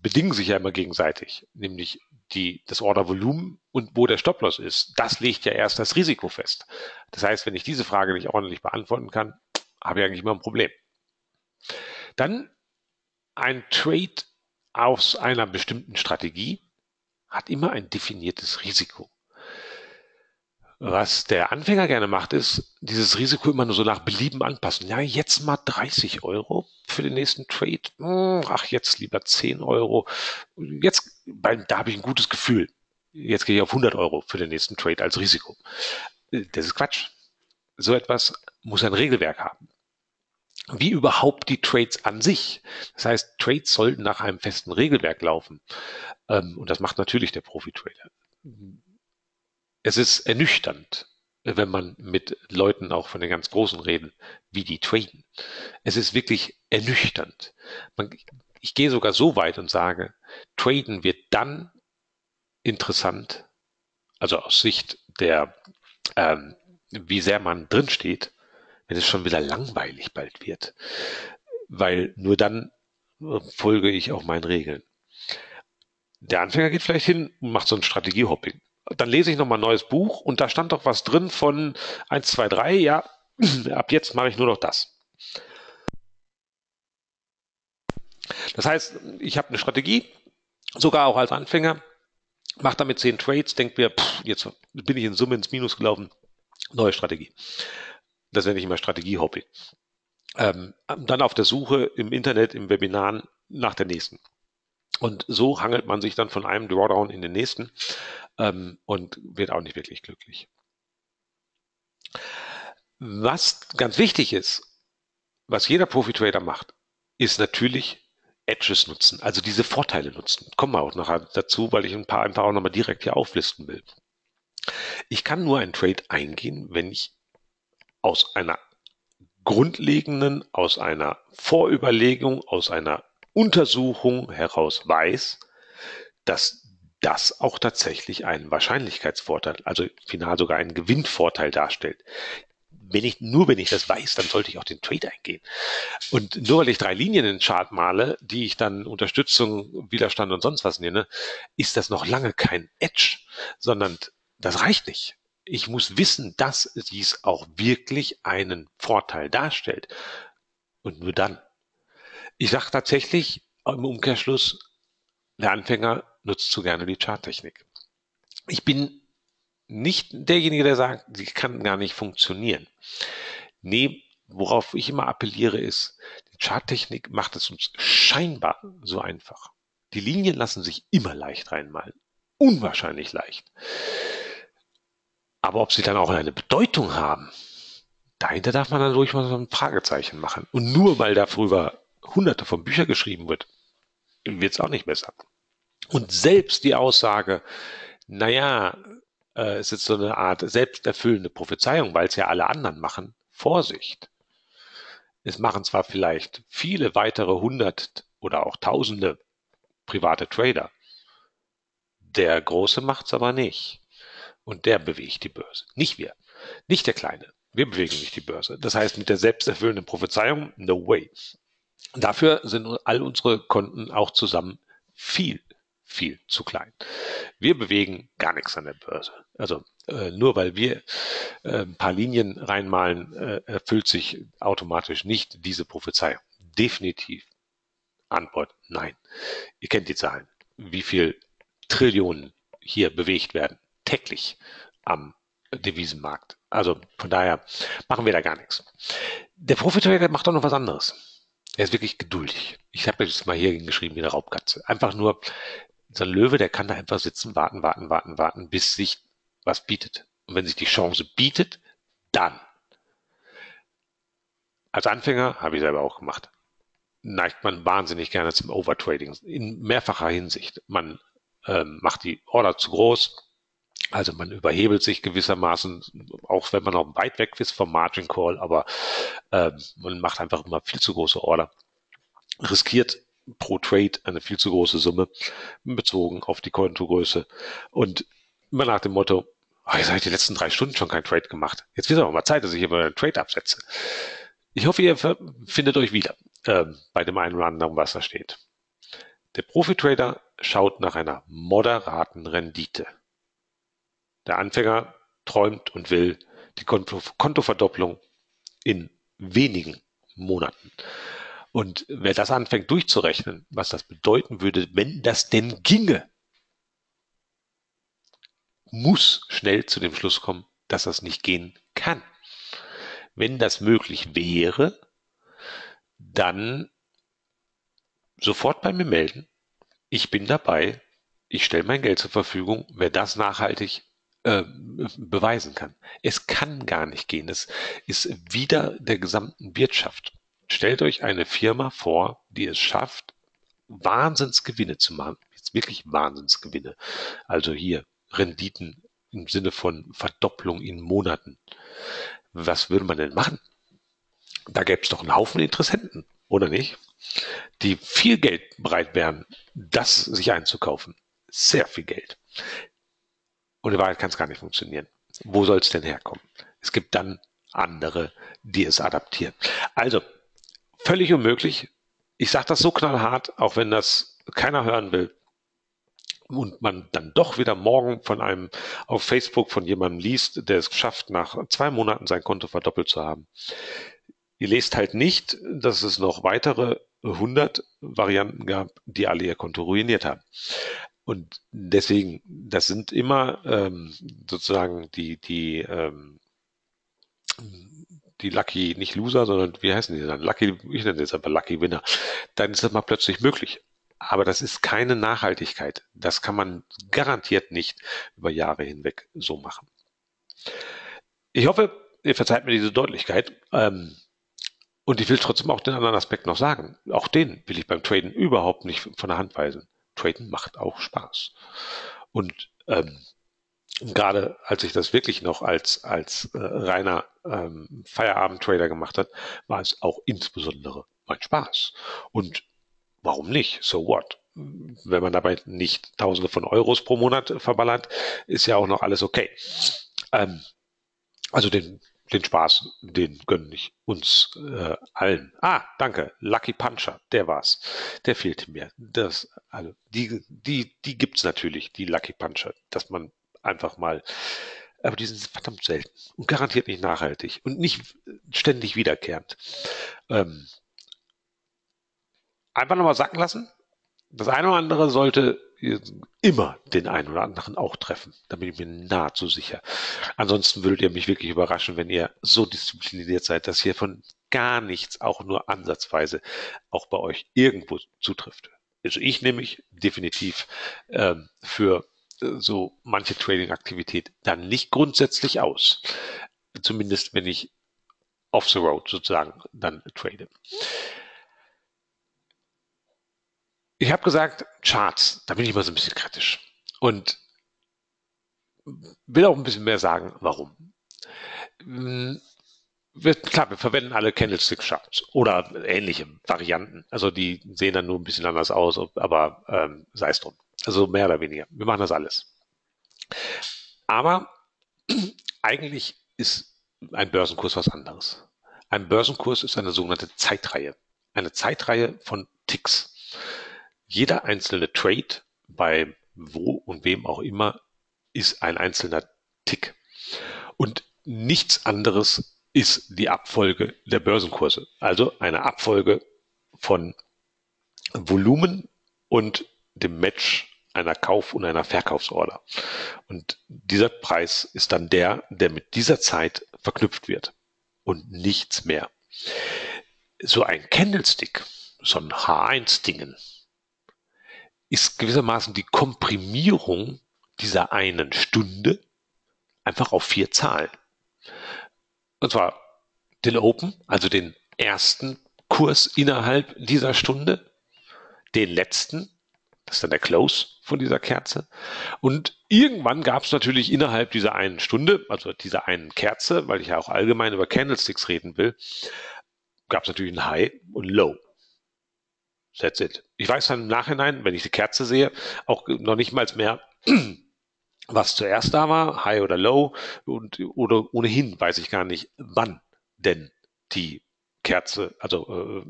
bedingen sich ja immer gegenseitig, nämlich die, das Ordervolumen und wo der Stop-Loss ist. Das legt ja erst das Risiko fest. Das heißt, wenn ich diese Frage nicht ordentlich beantworten kann, habe ich eigentlich immer ein Problem. Dann ein Trade aus einer bestimmten Strategie hat immer ein definiertes Risiko. Was der Anfänger gerne macht, ist dieses Risiko immer nur so nach Belieben anpassen. Ja, jetzt mal 30 Euro für den nächsten Trade. Hm, ach, jetzt lieber 10 Euro. Jetzt, da habe ich ein gutes Gefühl. Jetzt gehe ich auf 100 Euro für den nächsten Trade als Risiko. Das ist Quatsch. So etwas muss ein Regelwerk haben wie überhaupt die Trades an sich. Das heißt, Trades sollten nach einem festen Regelwerk laufen. Ähm, und das macht natürlich der Profi-Trader. Es ist ernüchternd, wenn man mit Leuten auch von den ganz Großen reden, wie die traden. Es ist wirklich ernüchternd. Man, ich gehe sogar so weit und sage, traden wird dann interessant, also aus Sicht der, ähm, wie sehr man drinsteht, wenn es schon wieder langweilig bald wird. Weil nur dann äh, folge ich auch meinen Regeln. Der Anfänger geht vielleicht hin und macht so ein Strategiehopping. Dann lese ich nochmal ein neues Buch und da stand doch was drin von 1, 2, 3, ja, ab jetzt mache ich nur noch das. Das heißt, ich habe eine Strategie, sogar auch als Anfänger, mache damit zehn Trades, denke mir, pff, jetzt bin ich in Summe ins Minus gelaufen, neue Strategie. Das nenne ich immer Strategie-Hobby. Ähm, dann auf der Suche im Internet, im Webinar nach der nächsten. Und so hangelt man sich dann von einem Drawdown in den nächsten ähm, und wird auch nicht wirklich glücklich. Was ganz wichtig ist, was jeder Profi-Trader macht, ist natürlich Edges nutzen, also diese Vorteile nutzen. Kommen wir auch nachher dazu, weil ich ein paar einfach auch nochmal direkt hier auflisten will. Ich kann nur einen Trade eingehen, wenn ich aus einer grundlegenden, aus einer Vorüberlegung, aus einer Untersuchung heraus weiß, dass das auch tatsächlich einen Wahrscheinlichkeitsvorteil, also final sogar einen Gewinnvorteil darstellt. Wenn ich, nur wenn ich das weiß, dann sollte ich auch den Trade eingehen. Und nur weil ich drei Linien in den Chart male, die ich dann Unterstützung, Widerstand und sonst was nenne, ist das noch lange kein Edge, sondern das reicht nicht ich muss wissen, dass dies auch wirklich einen Vorteil darstellt. Und nur dann. Ich sage tatsächlich im Umkehrschluss, der Anfänger nutzt zu gerne die Charttechnik. Ich bin nicht derjenige, der sagt, sie kann gar nicht funktionieren. Nee, worauf ich immer appelliere, ist, die Charttechnik macht es uns scheinbar so einfach. Die Linien lassen sich immer leicht reinmalen. Unwahrscheinlich leicht. Aber ob sie dann auch eine Bedeutung haben, dahinter darf man dann ruhig mal so ein Fragezeichen machen. Und nur weil darüber hunderte von Büchern geschrieben wird, wird es auch nicht besser. Und selbst die Aussage, naja, äh, ist so eine Art selbsterfüllende Prophezeiung, weil es ja alle anderen machen, Vorsicht. Es machen zwar vielleicht viele weitere hundert oder auch tausende private Trader. Der Große macht's aber nicht. Und der bewegt die Börse. Nicht wir. Nicht der Kleine. Wir bewegen nicht die Börse. Das heißt, mit der selbsterfüllenden Prophezeiung, no way. Dafür sind all unsere Konten auch zusammen viel, viel zu klein. Wir bewegen gar nichts an der Börse. Also äh, nur weil wir äh, ein paar Linien reinmalen, äh, erfüllt sich automatisch nicht diese Prophezeiung. Definitiv. Antwort nein. Ihr kennt die Zahlen. Wie viel Trillionen hier bewegt werden täglich am Devisenmarkt. Also von daher machen wir da gar nichts. Der Profitrader macht auch noch was anderes. Er ist wirklich geduldig. Ich habe jetzt mal hier geschrieben wie eine Raubkatze. Einfach nur, so ein Löwe, der kann da einfach sitzen, warten, warten, warten, warten, bis sich was bietet. Und wenn sich die Chance bietet, dann. Als Anfänger habe ich selber auch gemacht. Neigt man wahnsinnig gerne zum Overtrading in mehrfacher Hinsicht. Man ähm, macht die Order zu groß, also man überhebelt sich gewissermaßen, auch wenn man noch weit weg ist vom Margin Call, aber äh, man macht einfach immer viel zu große Order. Riskiert pro Trade eine viel zu große Summe bezogen auf die Kontogröße. Und immer nach dem Motto, oh, jetzt habe ich die letzten drei Stunden schon kein Trade gemacht. Jetzt wird aber mal Zeit, dass ich hier mal einen Trade absetze. Ich hoffe, ihr findet euch wieder äh, bei dem einen oder anderen, was da steht. Der Profi-Trader schaut nach einer moderaten Rendite. Der Anfänger träumt und will die Konto Kontoverdopplung in wenigen Monaten. Und wer das anfängt durchzurechnen, was das bedeuten würde, wenn das denn ginge, muss schnell zu dem Schluss kommen, dass das nicht gehen kann. Wenn das möglich wäre, dann sofort bei mir melden. Ich bin dabei. Ich stelle mein Geld zur Verfügung. Wer das nachhaltig äh, beweisen kann. Es kann gar nicht gehen. Es ist wieder der gesamten Wirtschaft. Stellt euch eine Firma vor, die es schafft, Wahnsinnsgewinne zu machen. Jetzt wirklich Wahnsinnsgewinne. Also hier Renditen im Sinne von Verdopplung in Monaten. Was würde man denn machen? Da gäbe es doch einen Haufen Interessenten, oder nicht? Die viel Geld bereit wären, das sich einzukaufen. Sehr viel Geld. Und in Wahrheit kann es gar nicht funktionieren. Wo soll es denn herkommen? Es gibt dann andere, die es adaptieren. Also, völlig unmöglich. Ich sage das so knallhart, auch wenn das keiner hören will. Und man dann doch wieder morgen von einem auf Facebook von jemandem liest, der es schafft, nach zwei Monaten sein Konto verdoppelt zu haben. Ihr lest halt nicht, dass es noch weitere 100 Varianten gab, die alle ihr Konto ruiniert haben. Und deswegen, das sind immer ähm, sozusagen die, die, ähm, die Lucky, nicht Loser, sondern wie heißen die dann? Lucky, ich nenne das aber Lucky Winner. Dann ist das mal plötzlich möglich. Aber das ist keine Nachhaltigkeit. Das kann man garantiert nicht über Jahre hinweg so machen. Ich hoffe, ihr verzeiht mir diese Deutlichkeit. Ähm, und ich will trotzdem auch den anderen Aspekt noch sagen. Auch den will ich beim Traden überhaupt nicht von der Hand weisen. Traden macht auch Spaß. Und ähm, gerade als ich das wirklich noch als, als äh, reiner ähm, Feierabend-Trader gemacht hat, war es auch insbesondere mein Spaß. Und warum nicht? So what? Wenn man dabei nicht Tausende von Euros pro Monat verballert, ist ja auch noch alles okay. Ähm, also den den Spaß, den gönne ich uns äh, allen. Ah, danke, Lucky Puncher, der war's. Der fehlte mir. Das, also die, die, die gibt's natürlich, die Lucky Puncher, dass man einfach mal, aber die sind verdammt selten und garantiert nicht nachhaltig und nicht ständig wiederkehrend. Ähm, einfach nochmal sacken lassen. Das eine oder andere sollte immer den einen oder anderen auch treffen. Da bin ich mir nahezu sicher. Ansonsten würdet ihr mich wirklich überraschen, wenn ihr so diszipliniert seid, dass hier von gar nichts auch nur ansatzweise auch bei euch irgendwo zutrifft. Also ich nehme mich definitiv ähm, für äh, so manche Trading-Aktivität dann nicht grundsätzlich aus. Zumindest wenn ich off the road sozusagen dann trade. Ich habe gesagt, Charts, da bin ich immer so ein bisschen kritisch. Und will auch ein bisschen mehr sagen, warum. Hm, wir, klar, wir verwenden alle Candlestick Charts oder ähnliche Varianten. Also die sehen dann nur ein bisschen anders aus, aber ähm, sei es drum. Also mehr oder weniger. Wir machen das alles. Aber eigentlich ist ein Börsenkurs was anderes. Ein Börsenkurs ist eine sogenannte Zeitreihe. Eine Zeitreihe von Ticks. Jeder einzelne Trade bei wo und wem auch immer ist ein einzelner Tick. Und nichts anderes ist die Abfolge der Börsenkurse. Also eine Abfolge von Volumen und dem Match einer Kauf- und einer Verkaufsorder. Und dieser Preis ist dann der, der mit dieser Zeit verknüpft wird und nichts mehr. So ein Candlestick, so ein H1-Dingen, ist gewissermaßen die Komprimierung dieser einen Stunde einfach auf vier Zahlen. Und zwar den Open, also den ersten Kurs innerhalb dieser Stunde, den letzten, das ist dann der Close von dieser Kerze. Und irgendwann gab es natürlich innerhalb dieser einen Stunde, also dieser einen Kerze, weil ich ja auch allgemein über Candlesticks reden will, gab es natürlich ein High und Low. That's it. Ich weiß dann im Nachhinein, wenn ich die Kerze sehe, auch noch nicht mal mehr, was zuerst da war, High oder Low, und, oder ohnehin weiß ich gar nicht, wann denn die Kerze, also, äh,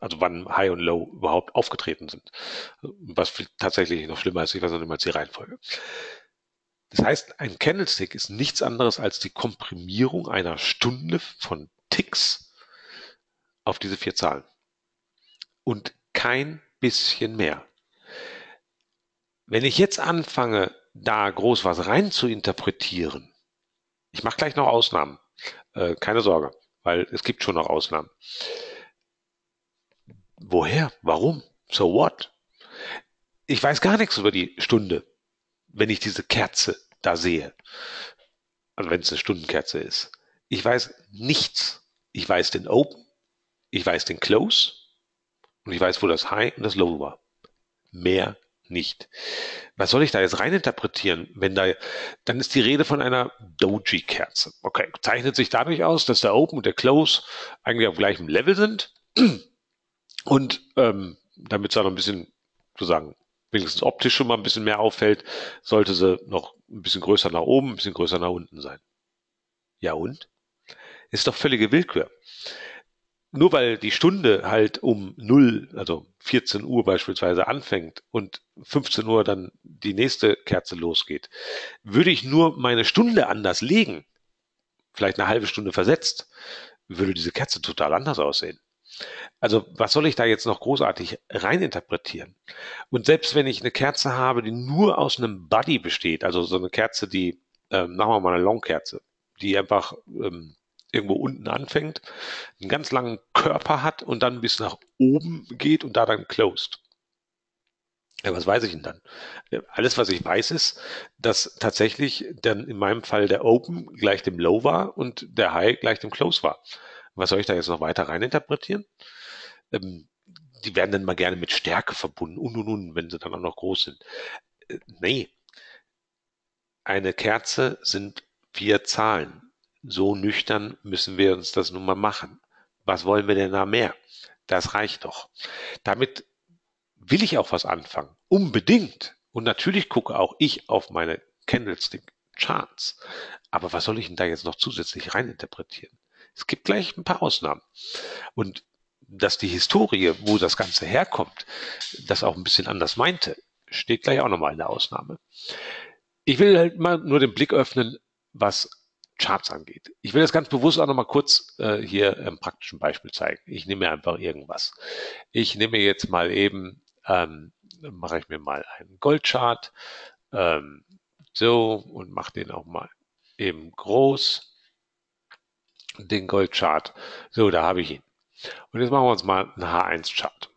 also wann High und Low überhaupt aufgetreten sind. Was tatsächlich noch schlimmer ist, ich weiß noch nicht mal die Reihenfolge. Das heißt, ein Candlestick ist nichts anderes als die Komprimierung einer Stunde von Ticks auf diese vier Zahlen. Und kein bisschen mehr. Wenn ich jetzt anfange, da groß was rein zu interpretieren, ich mache gleich noch Ausnahmen, äh, keine Sorge, weil es gibt schon noch Ausnahmen. Woher? Warum? So what? Ich weiß gar nichts über die Stunde, wenn ich diese Kerze da sehe. Also wenn es eine Stundenkerze ist. Ich weiß nichts. Ich weiß den Open, ich weiß den Close und ich weiß, wo das High und das Low war. Mehr nicht. Was soll ich da jetzt reininterpretieren, wenn da, dann ist die Rede von einer Doji-Kerze. Okay, zeichnet sich dadurch aus, dass der Open und der Close eigentlich auf gleichem Level sind und ähm, damit es da noch ein bisschen, sozusagen, wenigstens optisch schon mal ein bisschen mehr auffällt, sollte sie noch ein bisschen größer nach oben, ein bisschen größer nach unten sein. Ja und? Ist doch völlige Willkür nur weil die Stunde halt um null, also 14 Uhr beispielsweise anfängt und 15 Uhr dann die nächste Kerze losgeht, würde ich nur meine Stunde anders legen, vielleicht eine halbe Stunde versetzt, würde diese Kerze total anders aussehen. Also was soll ich da jetzt noch großartig reininterpretieren? Und selbst wenn ich eine Kerze habe, die nur aus einem Buddy besteht, also so eine Kerze, die, ähm, machen wir mal eine Longkerze, die einfach ähm, irgendwo unten anfängt, einen ganz langen Körper hat und dann bis nach oben geht und da dann closed. Ja, was weiß ich denn dann? Alles, was ich weiß, ist, dass tatsächlich dann in meinem Fall der Open gleich dem Low war und der High gleich dem Close war. Was soll ich da jetzt noch weiter reininterpretieren? Ähm, die werden dann mal gerne mit Stärke verbunden und und und, wenn sie dann auch noch groß sind. Äh, nee. Eine Kerze sind vier Zahlen so nüchtern müssen wir uns das nun mal machen. Was wollen wir denn da mehr? Das reicht doch. Damit will ich auch was anfangen. Unbedingt. Und natürlich gucke auch ich auf meine Candlestick Charts. Aber was soll ich denn da jetzt noch zusätzlich reininterpretieren? Es gibt gleich ein paar Ausnahmen. Und dass die Historie, wo das Ganze herkommt, das auch ein bisschen anders meinte, steht gleich auch nochmal in der Ausnahme. Ich will halt mal nur den Blick öffnen, was Charts angeht. Ich will das ganz bewusst auch nochmal kurz äh, hier im praktischen Beispiel zeigen. Ich nehme einfach irgendwas. Ich nehme jetzt mal eben, ähm, mache ich mir mal einen Goldchart, ähm, so und mache den auch mal eben groß, den Goldchart. So, da habe ich ihn. Und jetzt machen wir uns mal einen H1-Chart.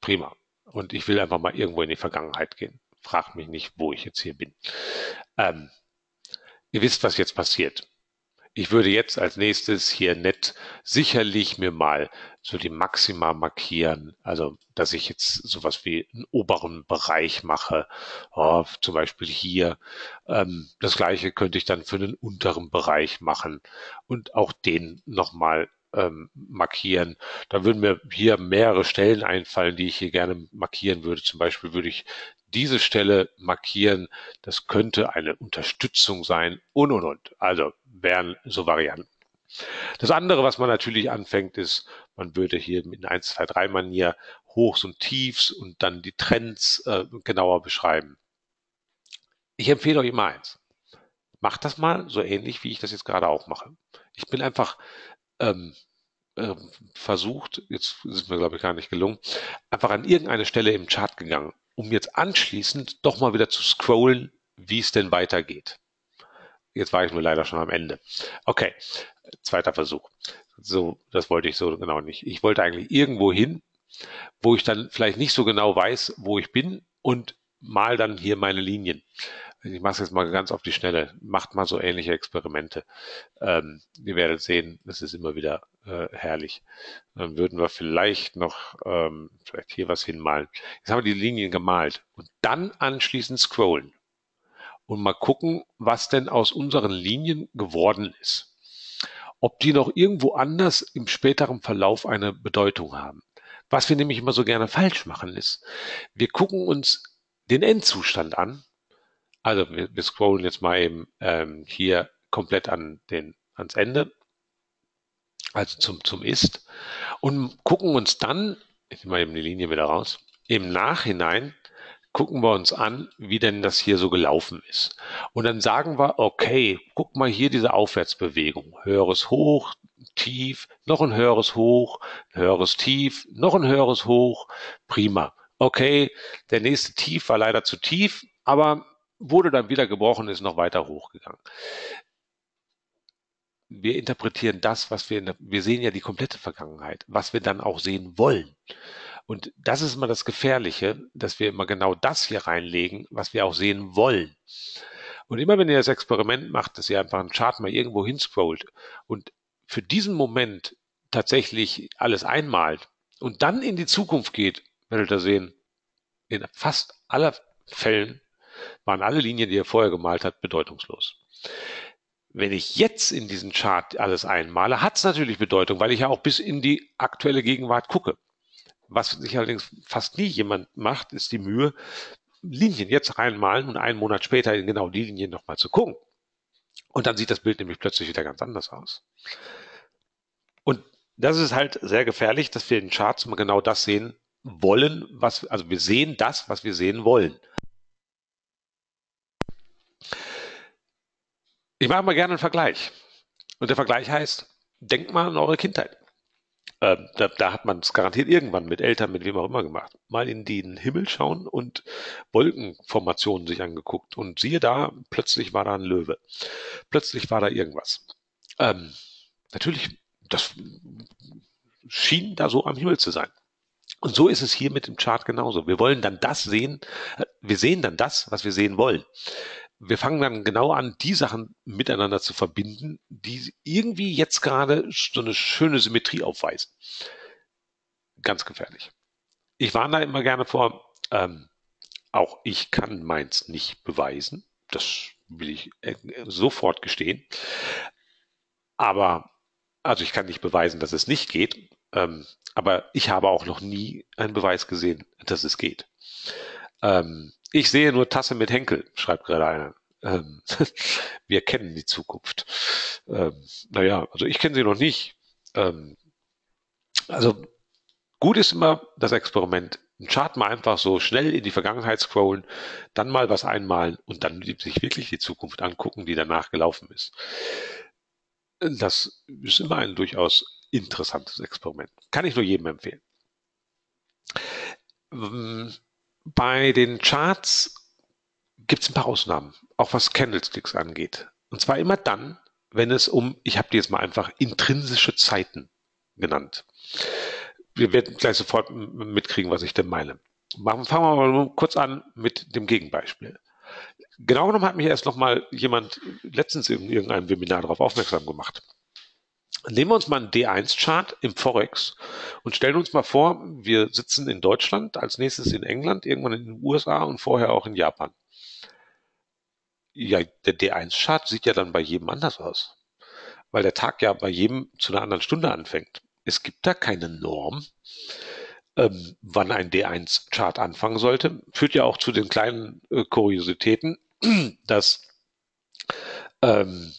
Prima. Und ich will einfach mal irgendwo in die Vergangenheit gehen. Frag mich nicht, wo ich jetzt hier bin. Ähm, Ihr wisst, was jetzt passiert. ich würde jetzt als nächstes hier nett sicherlich mir mal so die Maxima markieren. Also, dass ich jetzt sowas wie einen oberen Bereich mache. Oh, zum Beispiel hier. Ähm, das gleiche könnte ich dann für einen unteren Bereich machen und auch den nochmal ähm, markieren. Da würden mir hier mehrere Stellen einfallen, die ich hier gerne markieren würde. Zum Beispiel würde ich diese Stelle markieren. Das könnte eine Unterstützung sein und, und, und. Also wären so Varianten. Das andere, was man natürlich anfängt, ist, man würde hier mit 1, 2, 3 Manier Hochs und Tiefs und dann die Trends äh, genauer beschreiben. Ich empfehle euch immer eins. Macht das mal so ähnlich, wie ich das jetzt gerade auch mache. Ich bin einfach ähm, äh, versucht, jetzt ist mir glaube ich gar nicht gelungen, einfach an irgendeine Stelle im Chart gegangen, um jetzt anschließend doch mal wieder zu scrollen, wie es denn weitergeht. Jetzt war ich nur leider schon am Ende. Okay, zweiter Versuch. So, das wollte ich so genau nicht. Ich wollte eigentlich irgendwo hin, wo ich dann vielleicht nicht so genau weiß, wo ich bin und mal dann hier meine Linien ich mache es jetzt mal ganz auf die Schnelle, macht mal so ähnliche Experimente. Ähm, ihr werdet sehen, es ist immer wieder äh, herrlich. Dann würden wir vielleicht noch ähm, vielleicht hier was hinmalen. Jetzt haben wir die Linien gemalt und dann anschließend scrollen und mal gucken, was denn aus unseren Linien geworden ist. Ob die noch irgendwo anders im späteren Verlauf eine Bedeutung haben. Was wir nämlich immer so gerne falsch machen ist, wir gucken uns den Endzustand an also wir, wir scrollen jetzt mal eben ähm, hier komplett an den, ans Ende, also zum, zum Ist und gucken uns dann, ich nehme mal eben die Linie wieder raus, im Nachhinein gucken wir uns an, wie denn das hier so gelaufen ist. Und dann sagen wir, okay, guck mal hier diese Aufwärtsbewegung. Höheres Hoch, Tief, noch ein höheres Hoch, höheres Tief, noch ein höheres Hoch. Prima. Okay, der nächste Tief war leider zu tief, aber wurde dann wieder gebrochen, ist noch weiter hochgegangen. Wir interpretieren das, was wir, der, wir sehen ja die komplette Vergangenheit, was wir dann auch sehen wollen. Und das ist immer das Gefährliche, dass wir immer genau das hier reinlegen, was wir auch sehen wollen. Und immer wenn ihr das Experiment macht, dass ihr einfach einen Chart mal irgendwo hinscrollt und für diesen Moment tatsächlich alles einmalt und dann in die Zukunft geht, werdet ihr sehen, in fast aller Fällen waren alle Linien, die er vorher gemalt hat, bedeutungslos. Wenn ich jetzt in diesen Chart alles einmale, hat es natürlich Bedeutung, weil ich ja auch bis in die aktuelle Gegenwart gucke. Was sich allerdings fast nie jemand macht, ist die Mühe, Linien jetzt reinmalen und einen Monat später in genau die Linien nochmal zu gucken. Und dann sieht das Bild nämlich plötzlich wieder ganz anders aus. Und das ist halt sehr gefährlich, dass wir in Charts mal genau das sehen wollen, was, also wir sehen das, was wir sehen wollen. Ich mache mal gerne einen Vergleich. Und der Vergleich heißt, denkt mal an eure Kindheit. Ähm, da, da, hat man es garantiert irgendwann mit Eltern, mit wem auch immer gemacht. Mal in den Himmel schauen und Wolkenformationen sich angeguckt. Und siehe da, plötzlich war da ein Löwe. Plötzlich war da irgendwas. Ähm, natürlich, das schien da so am Himmel zu sein. Und so ist es hier mit dem Chart genauso. Wir wollen dann das sehen, äh, wir sehen dann das, was wir sehen wollen wir fangen dann genau an, die Sachen miteinander zu verbinden, die irgendwie jetzt gerade so eine schöne Symmetrie aufweisen. Ganz gefährlich. Ich warne da immer gerne vor, ähm, auch ich kann meins nicht beweisen. Das will ich äh, sofort gestehen. Aber, also ich kann nicht beweisen, dass es nicht geht. Ähm, aber ich habe auch noch nie einen Beweis gesehen, dass es geht. Ähm, ich sehe nur Tasse mit Henkel, schreibt gerade einer. Ähm, wir kennen die Zukunft. Ähm, naja, also ich kenne sie noch nicht. Ähm, also gut ist immer das Experiment. Ein Chart mal einfach so schnell in die Vergangenheit scrollen, dann mal was einmalen und dann sich wirklich die Zukunft angucken, die danach gelaufen ist. Das ist immer ein durchaus interessantes Experiment. Kann ich nur jedem empfehlen. Bei den Charts gibt es ein paar Ausnahmen, auch was Candlesticks angeht. Und zwar immer dann, wenn es um, ich habe die jetzt mal einfach intrinsische Zeiten genannt. Wir werden gleich sofort mitkriegen, was ich denn meine. Machen, fangen wir mal kurz an mit dem Gegenbeispiel. Genau genommen hat mich erst noch mal jemand letztens in irgendeinem Webinar darauf aufmerksam gemacht. Nehmen wir uns mal einen D1-Chart im Forex und stellen uns mal vor, wir sitzen in Deutschland, als nächstes in England, irgendwann in den USA und vorher auch in Japan. Ja, der D1-Chart sieht ja dann bei jedem anders aus, weil der Tag ja bei jedem zu einer anderen Stunde anfängt. Es gibt da keine Norm, ähm, wann ein D1-Chart anfangen sollte. Führt ja auch zu den kleinen äh, Kuriositäten, dass ähm,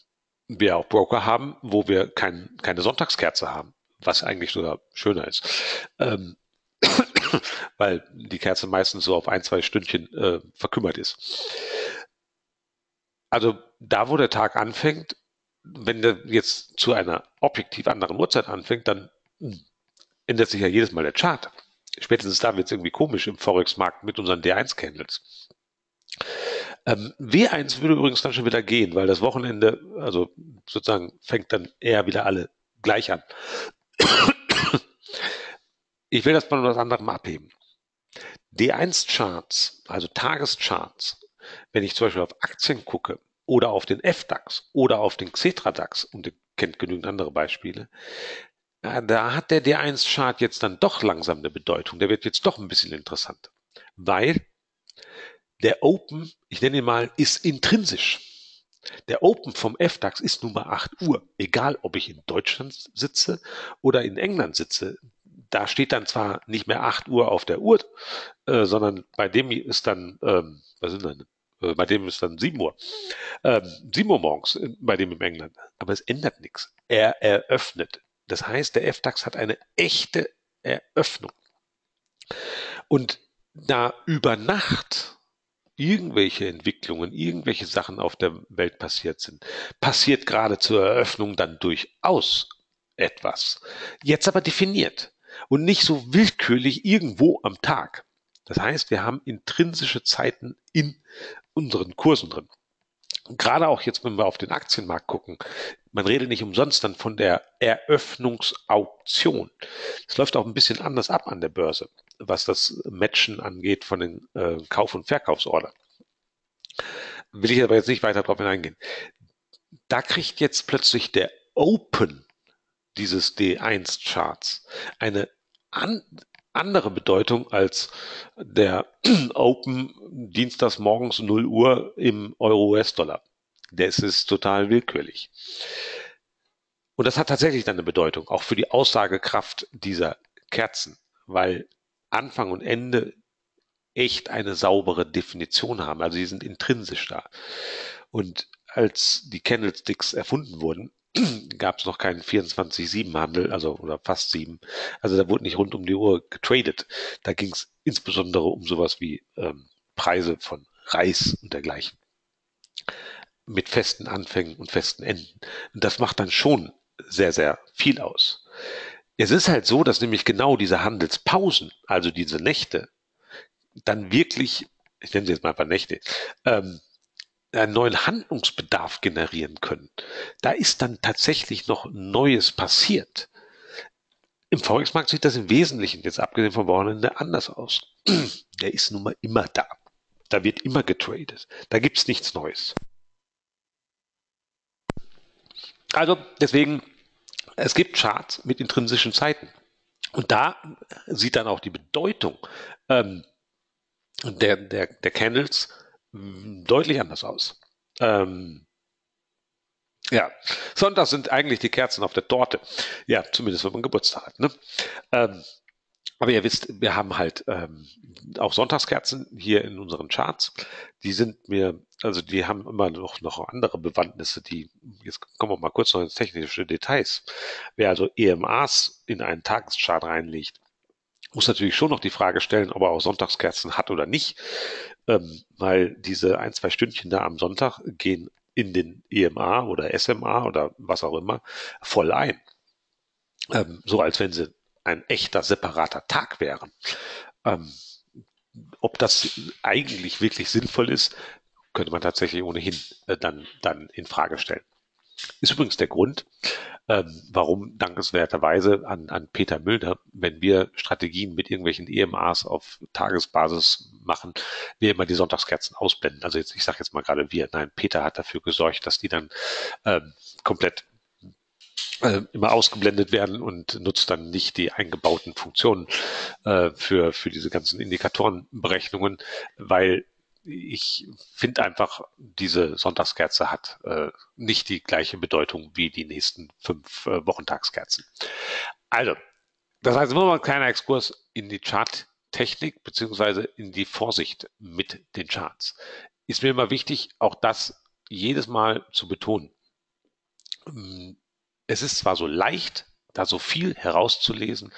wir auch Broker haben, wo wir kein, keine Sonntagskerze haben, was eigentlich sogar schöner ist. Ähm, weil die Kerze meistens so auf ein, zwei Stündchen äh, verkümmert ist. Also da, wo der Tag anfängt, wenn der jetzt zu einer objektiv anderen Uhrzeit anfängt, dann ändert sich ja jedes Mal der Chart. Spätestens da wird es irgendwie komisch im Forex-Markt mit unseren D1-Candles. Ähm, W1 würde übrigens dann schon wieder gehen, weil das Wochenende, also sozusagen, fängt dann eher wieder alle gleich an. Ich will das mal nur was anderem abheben. D1-Charts, also Tagescharts, wenn ich zum Beispiel auf Aktien gucke oder auf den FDAX oder auf den Xetra-DAX, und ihr kennt genügend andere Beispiele, da hat der D1-Chart jetzt dann doch langsam eine Bedeutung. Der wird jetzt doch ein bisschen interessant, weil der Open, ich nenne ihn mal, ist intrinsisch. Der Open vom FDAX ist nun mal 8 Uhr. Egal, ob ich in Deutschland sitze oder in England sitze. Da steht dann zwar nicht mehr 8 Uhr auf der Uhr, äh, sondern bei dem ist dann, ähm, was sind denn, äh, bei dem ist dann 7 Uhr. Ähm, 7 Uhr morgens, bei dem im England. Aber es ändert nichts. Er eröffnet. Das heißt, der FDAX hat eine echte Eröffnung. Und da über Nacht irgendwelche Entwicklungen, irgendwelche Sachen auf der Welt passiert sind, passiert gerade zur Eröffnung dann durchaus etwas. Jetzt aber definiert und nicht so willkürlich irgendwo am Tag. Das heißt, wir haben intrinsische Zeiten in unseren Kursen drin. gerade auch jetzt, wenn wir auf den Aktienmarkt gucken, man redet nicht umsonst dann von der Eröffnungsauktion. Es läuft auch ein bisschen anders ab an der Börse was das Matchen angeht von den äh, Kauf- und Verkaufsordern. Will ich aber jetzt nicht weiter darauf hineingehen. Da kriegt jetzt plötzlich der Open dieses D1-Charts eine an, andere Bedeutung als der Open dienstags morgens 0 Uhr im Euro-US-Dollar. Das ist total willkürlich. Und das hat tatsächlich dann eine Bedeutung, auch für die Aussagekraft dieser Kerzen, weil Anfang und Ende echt eine saubere Definition haben. Also sie sind intrinsisch da. Und als die Candlesticks erfunden wurden, gab es noch keinen 24-7-Handel, also oder fast sieben. Also da wurde nicht rund um die Uhr getradet. Da ging es insbesondere um sowas wie ähm, Preise von Reis und dergleichen. Mit festen Anfängen und festen Enden. Und das macht dann schon sehr, sehr viel aus. Es ist halt so, dass nämlich genau diese Handelspausen, also diese Nächte, dann wirklich, ich nenne sie jetzt mal einfach Nächte, ähm, einen neuen Handlungsbedarf generieren können. Da ist dann tatsächlich noch Neues passiert. Im Forex-Markt sieht das im Wesentlichen, jetzt abgesehen vom Wochenende, anders aus. Der ist nun mal immer da. Da wird immer getradet. Da gibt's nichts Neues. Also deswegen es gibt Charts mit intrinsischen Zeiten. Und da sieht dann auch die Bedeutung ähm, der, der, der Candles hm, deutlich anders aus. Ähm, ja, Sonntag sind eigentlich die Kerzen auf der Torte. Ja, zumindest wenn man Geburtstag hat. Ne? Ähm, aber ihr wisst, wir haben halt ähm, auch Sonntagskerzen hier in unseren Charts. Die sind mir, also die haben immer noch, noch andere Bewandtnisse, die, jetzt kommen wir mal kurz noch ins technische Details. Wer also EMAs in einen Tageschart reinlegt, muss natürlich schon noch die Frage stellen, ob er auch Sonntagskerzen hat oder nicht, ähm, weil diese ein, zwei Stündchen da am Sonntag gehen in den EMA oder SMA oder was auch immer voll ein. Ähm, so als wenn sie ein echter separater Tag wäre. Ähm, ob das eigentlich wirklich sinnvoll ist, könnte man tatsächlich ohnehin äh, dann, dann in Frage stellen. Ist übrigens der Grund, ähm, warum dankenswerterweise an, an Peter Müllner, wenn wir Strategien mit irgendwelchen EMAs auf Tagesbasis machen, wir immer die Sonntagskerzen ausblenden. Also jetzt, ich sage jetzt mal gerade wir, nein, Peter hat dafür gesorgt, dass die dann ähm, komplett äh, immer ausgeblendet werden und nutzt dann nicht die eingebauten Funktionen äh, für, für diese ganzen Indikatorenberechnungen, weil ich finde einfach, diese Sonntagskerze hat äh, nicht die gleiche Bedeutung wie die nächsten fünf äh, Wochentagskerzen. Also, das heißt immer mal ein kleiner Exkurs in die Charttechnik beziehungsweise in die Vorsicht mit den Charts. Ist mir immer wichtig, auch das jedes Mal zu betonen. Es ist zwar so leicht, da so viel herauszulesen,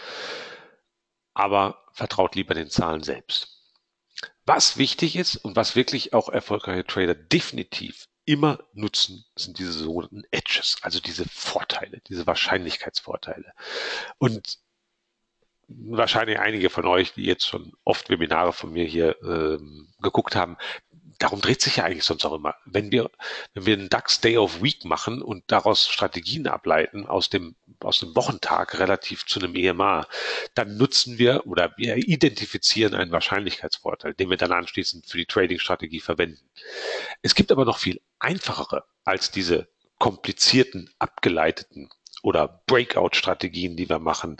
aber vertraut lieber den Zahlen selbst. Was wichtig ist und was wirklich auch erfolgreiche Trader definitiv immer nutzen, sind diese sogenannten Edges, also diese Vorteile, diese Wahrscheinlichkeitsvorteile. Und wahrscheinlich einige von euch, die jetzt schon oft Webinare von mir hier ähm, geguckt haben, darum dreht sich ja eigentlich sonst auch immer. Wenn wir, wenn wir einen DAX Day of Week machen und daraus Strategien ableiten aus dem, aus dem Wochentag relativ zu einem EMA, dann nutzen wir oder wir identifizieren einen Wahrscheinlichkeitsvorteil, den wir dann anschließend für die Trading-Strategie verwenden. Es gibt aber noch viel einfachere als diese komplizierten, abgeleiteten oder Breakout-Strategien, die wir machen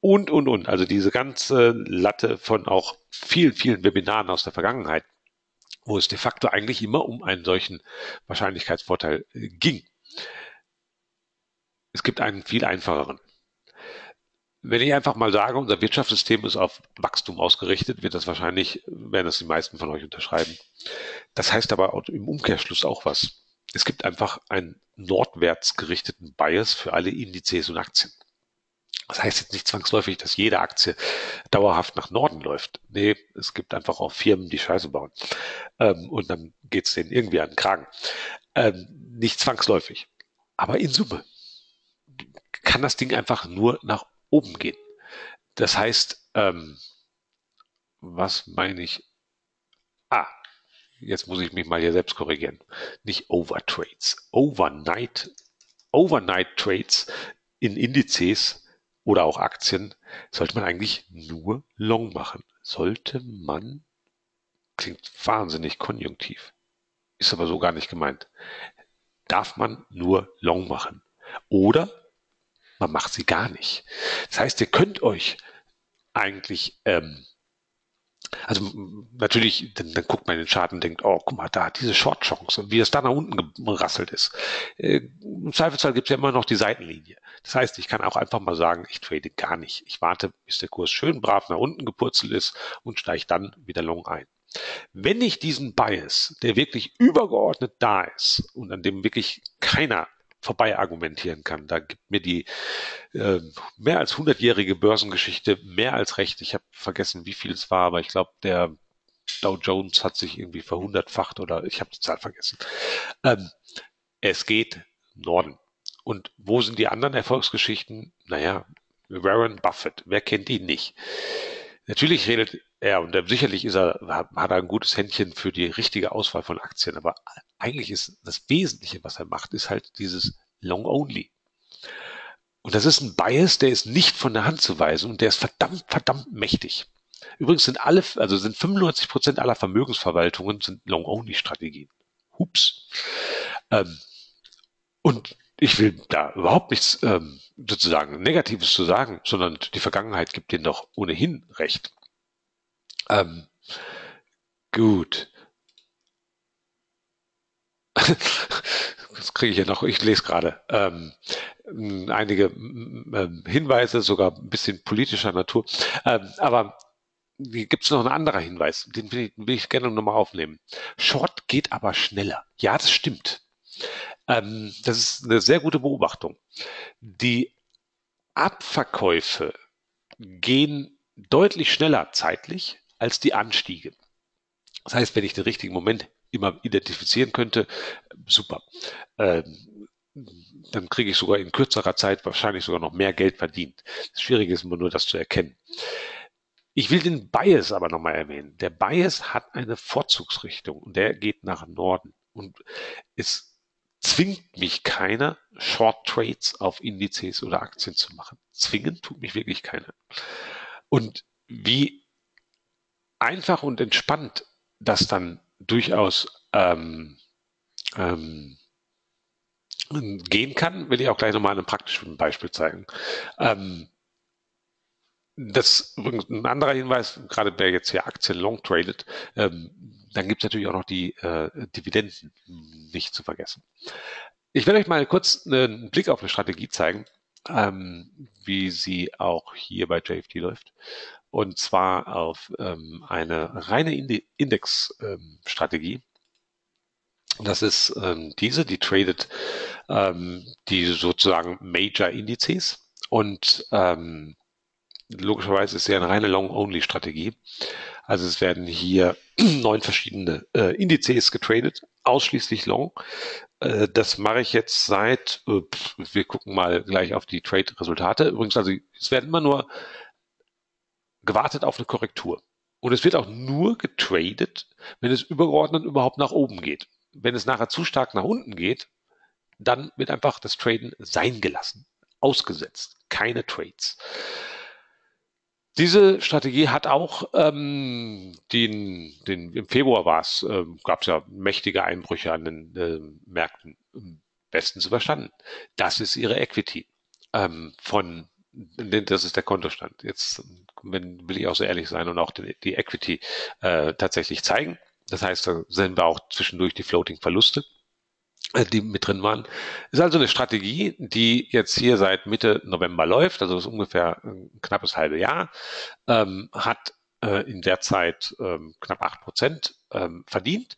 und, und, und. Also diese ganze Latte von auch vielen, vielen Webinaren aus der Vergangenheit, wo es de facto eigentlich immer um einen solchen Wahrscheinlichkeitsvorteil äh, ging. Es gibt einen viel einfacheren. Wenn ich einfach mal sage, unser Wirtschaftssystem ist auf Wachstum ausgerichtet, wird das wahrscheinlich, werden das die meisten von euch unterschreiben. Das heißt aber im Umkehrschluss auch was. Es gibt einfach einen nordwärts gerichteten Bias für alle Indizes und Aktien. Das heißt jetzt nicht zwangsläufig, dass jede Aktie dauerhaft nach Norden läuft. Nee, es gibt einfach auch Firmen, die Scheiße bauen. Ähm, und dann geht es denen irgendwie an den Kragen. Ähm, nicht zwangsläufig. Aber in Summe kann das Ding einfach nur nach oben gehen. Das heißt, ähm, was meine ich? Ah, jetzt muss ich mich mal hier selbst korrigieren. Nicht Overtrades. Overnight, Overnight Trades in Indizes oder auch Aktien, sollte man eigentlich nur long machen. Sollte man, klingt wahnsinnig konjunktiv, ist aber so gar nicht gemeint. Darf man nur long machen. Oder man macht sie gar nicht. Das heißt, ihr könnt euch eigentlich ähm, also natürlich, dann, dann guckt man in den Chart und denkt, oh, guck mal, da diese Short-Chance und wie es da nach unten gerasselt ist. Äh, Im Zweifelsfall gibt es ja immer noch die Seitenlinie. Das heißt, ich kann auch einfach mal sagen, ich trade gar nicht. Ich warte, bis der Kurs schön brav nach unten gepurzelt ist und steige dann wieder long ein. Wenn ich diesen Bias, der wirklich übergeordnet da ist und an dem wirklich keiner vorbei argumentieren kann. Da gibt mir die äh, mehr als hundertjährige Börsengeschichte mehr als recht. Ich habe vergessen, wie viel es war, aber ich glaube, der Dow Jones hat sich irgendwie verhundertfacht oder ich habe die Zahl vergessen. Ähm, es geht Norden. Und wo sind die anderen Erfolgsgeschichten? Naja, Warren Buffett, wer kennt ihn nicht? Natürlich redet er und sicherlich ist er, hat er ein gutes Händchen für die richtige Auswahl von Aktien, aber eigentlich ist das Wesentliche, was er macht, ist halt dieses Long Only. Und das ist ein Bias, der ist nicht von der Hand zu weisen und der ist verdammt, verdammt mächtig. Übrigens sind alle, also sind 95 Prozent aller Vermögensverwaltungen sind Long-Only-Strategien. Hups. Ähm, und ich will da überhaupt nichts ähm, sozusagen Negatives zu sagen, sondern die Vergangenheit gibt denen doch ohnehin recht. Ähm, gut. das kriege ich ja noch, ich lese gerade. Ähm, einige ähm, Hinweise, sogar ein bisschen politischer Natur. Ähm, aber gibt es noch einen anderen Hinweis, den will ich, will ich gerne nochmal aufnehmen. Short geht aber schneller. Ja, das stimmt. Ähm, das ist eine sehr gute Beobachtung. Die Abverkäufe gehen deutlich schneller zeitlich als die Anstiege. Das heißt, wenn ich den richtigen Moment immer identifizieren könnte, super. Ähm, dann kriege ich sogar in kürzerer Zeit wahrscheinlich sogar noch mehr Geld verdient. Das Schwierige ist immer nur, das zu erkennen. Ich will den Bias aber nochmal erwähnen. Der Bias hat eine Vorzugsrichtung und der geht nach Norden. Und es zwingt mich keiner, Short Trades auf Indizes oder Aktien zu machen. Zwingen tut mich wirklich keiner. Und wie einfach und entspannt das dann durchaus ähm, ähm, gehen kann, will ich auch gleich nochmal einem praktischen Beispiel zeigen. Ähm, das übrigens ein anderer Hinweis, gerade wer jetzt hier Aktien long tradet, ähm, dann gibt es natürlich auch noch die äh, Dividenden nicht zu vergessen. Ich werde euch mal kurz einen Blick auf eine Strategie zeigen, ähm, wie sie auch hier bei JFD läuft. Und zwar auf ähm, eine reine Index-Strategie. Ähm, das ist ähm, diese, die tradet ähm, die sozusagen Major-Indizes und ähm, logischerweise ist ja eine reine Long-Only-Strategie. Also es werden hier neun verschiedene äh, Indizes getradet, ausschließlich Long. Äh, das mache ich jetzt seit, äh, wir gucken mal gleich auf die Trade-Resultate. Übrigens, also es werden immer nur gewartet auf eine Korrektur. Und es wird auch nur getradet, wenn es übergeordnet überhaupt nach oben geht. Wenn es nachher zu stark nach unten geht, dann wird einfach das Traden sein gelassen, ausgesetzt, keine Trades. Diese Strategie hat auch ähm, den, den im Februar war es, äh, gab es ja mächtige Einbrüche an den äh, Märkten am besten zu verstanden. Das ist ihre Equity ähm, von das ist der Kontostand. Jetzt wenn, will ich auch so ehrlich sein und auch die, die Equity äh, tatsächlich zeigen. Das heißt, da sehen wir auch zwischendurch die Floating-Verluste. Äh, die mit drin waren. Ist also eine Strategie, die jetzt hier seit Mitte November läuft, also ist ungefähr ein knappes halbe Jahr, ähm, hat äh, in der Zeit ähm, knapp acht Prozent ähm, verdient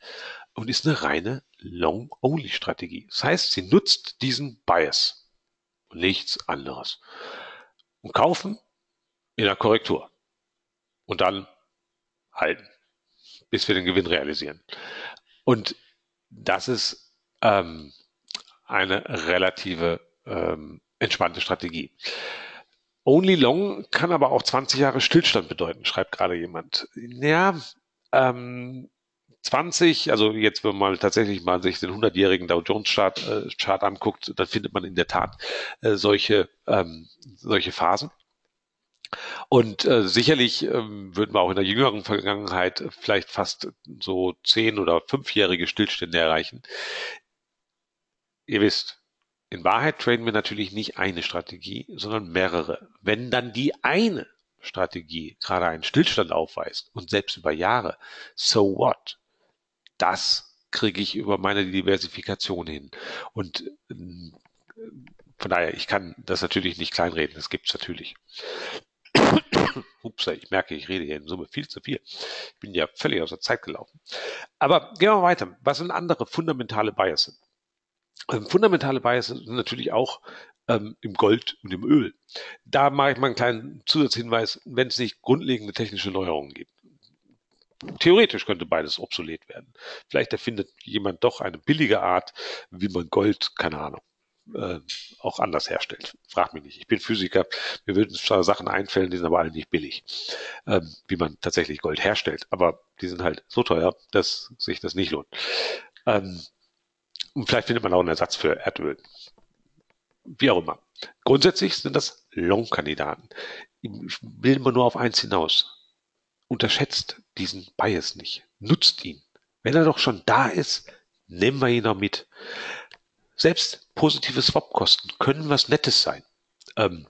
und ist eine reine Long-Only-Strategie. Das heißt, sie nutzt diesen Bias und nichts anderes. Und kaufen in der Korrektur. Und dann halten, bis wir den Gewinn realisieren. Und das ist ähm, eine relative ähm, entspannte Strategie. Only Long kann aber auch 20 Jahre Stillstand bedeuten, schreibt gerade jemand. Ja, ähm, 20, also jetzt, wenn man tatsächlich mal sich den 100-jährigen Dow Jones Chart, äh, Chart anguckt, dann findet man in der Tat äh, solche, ähm, solche Phasen. Und äh, sicherlich ähm, würden wir auch in der jüngeren Vergangenheit vielleicht fast so zehn oder fünfjährige Stillstände erreichen. Ihr wisst, in Wahrheit traden wir natürlich nicht eine Strategie, sondern mehrere. Wenn dann die eine Strategie gerade einen Stillstand aufweist und selbst über Jahre, so what? Das kriege ich über meine Diversifikation hin. Und äh, von daher, ich kann das natürlich nicht kleinreden, das gibt es natürlich. Ups, ich merke, ich rede hier in Summe viel zu viel. Ich bin ja völlig aus der Zeit gelaufen. Aber gehen wir weiter. Was sind andere fundamentale Biases? Ähm, fundamentale Bias sind natürlich auch ähm, im Gold und im Öl. Da mache ich mal einen kleinen Zusatzhinweis, wenn es nicht grundlegende technische Neuerungen gibt. Theoretisch könnte beides obsolet werden. Vielleicht erfindet jemand doch eine billige Art, wie man Gold, keine Ahnung, äh, auch anders herstellt. Frag mich nicht. Ich bin Physiker. Mir würden zwar Sachen einfallen, die sind aber alle nicht billig, ähm, wie man tatsächlich Gold herstellt. Aber die sind halt so teuer, dass sich das nicht lohnt. Ähm, und vielleicht findet man auch einen Ersatz für Erdöl. Wie auch immer. Grundsätzlich sind das Long-Kandidaten. Ich will immer nur auf eins hinaus. Unterschätzt diesen Bias nicht. Nutzt ihn. Wenn er doch schon da ist, nehmen wir ihn noch mit. Selbst positive Swap-Kosten können was Nettes sein. Ähm,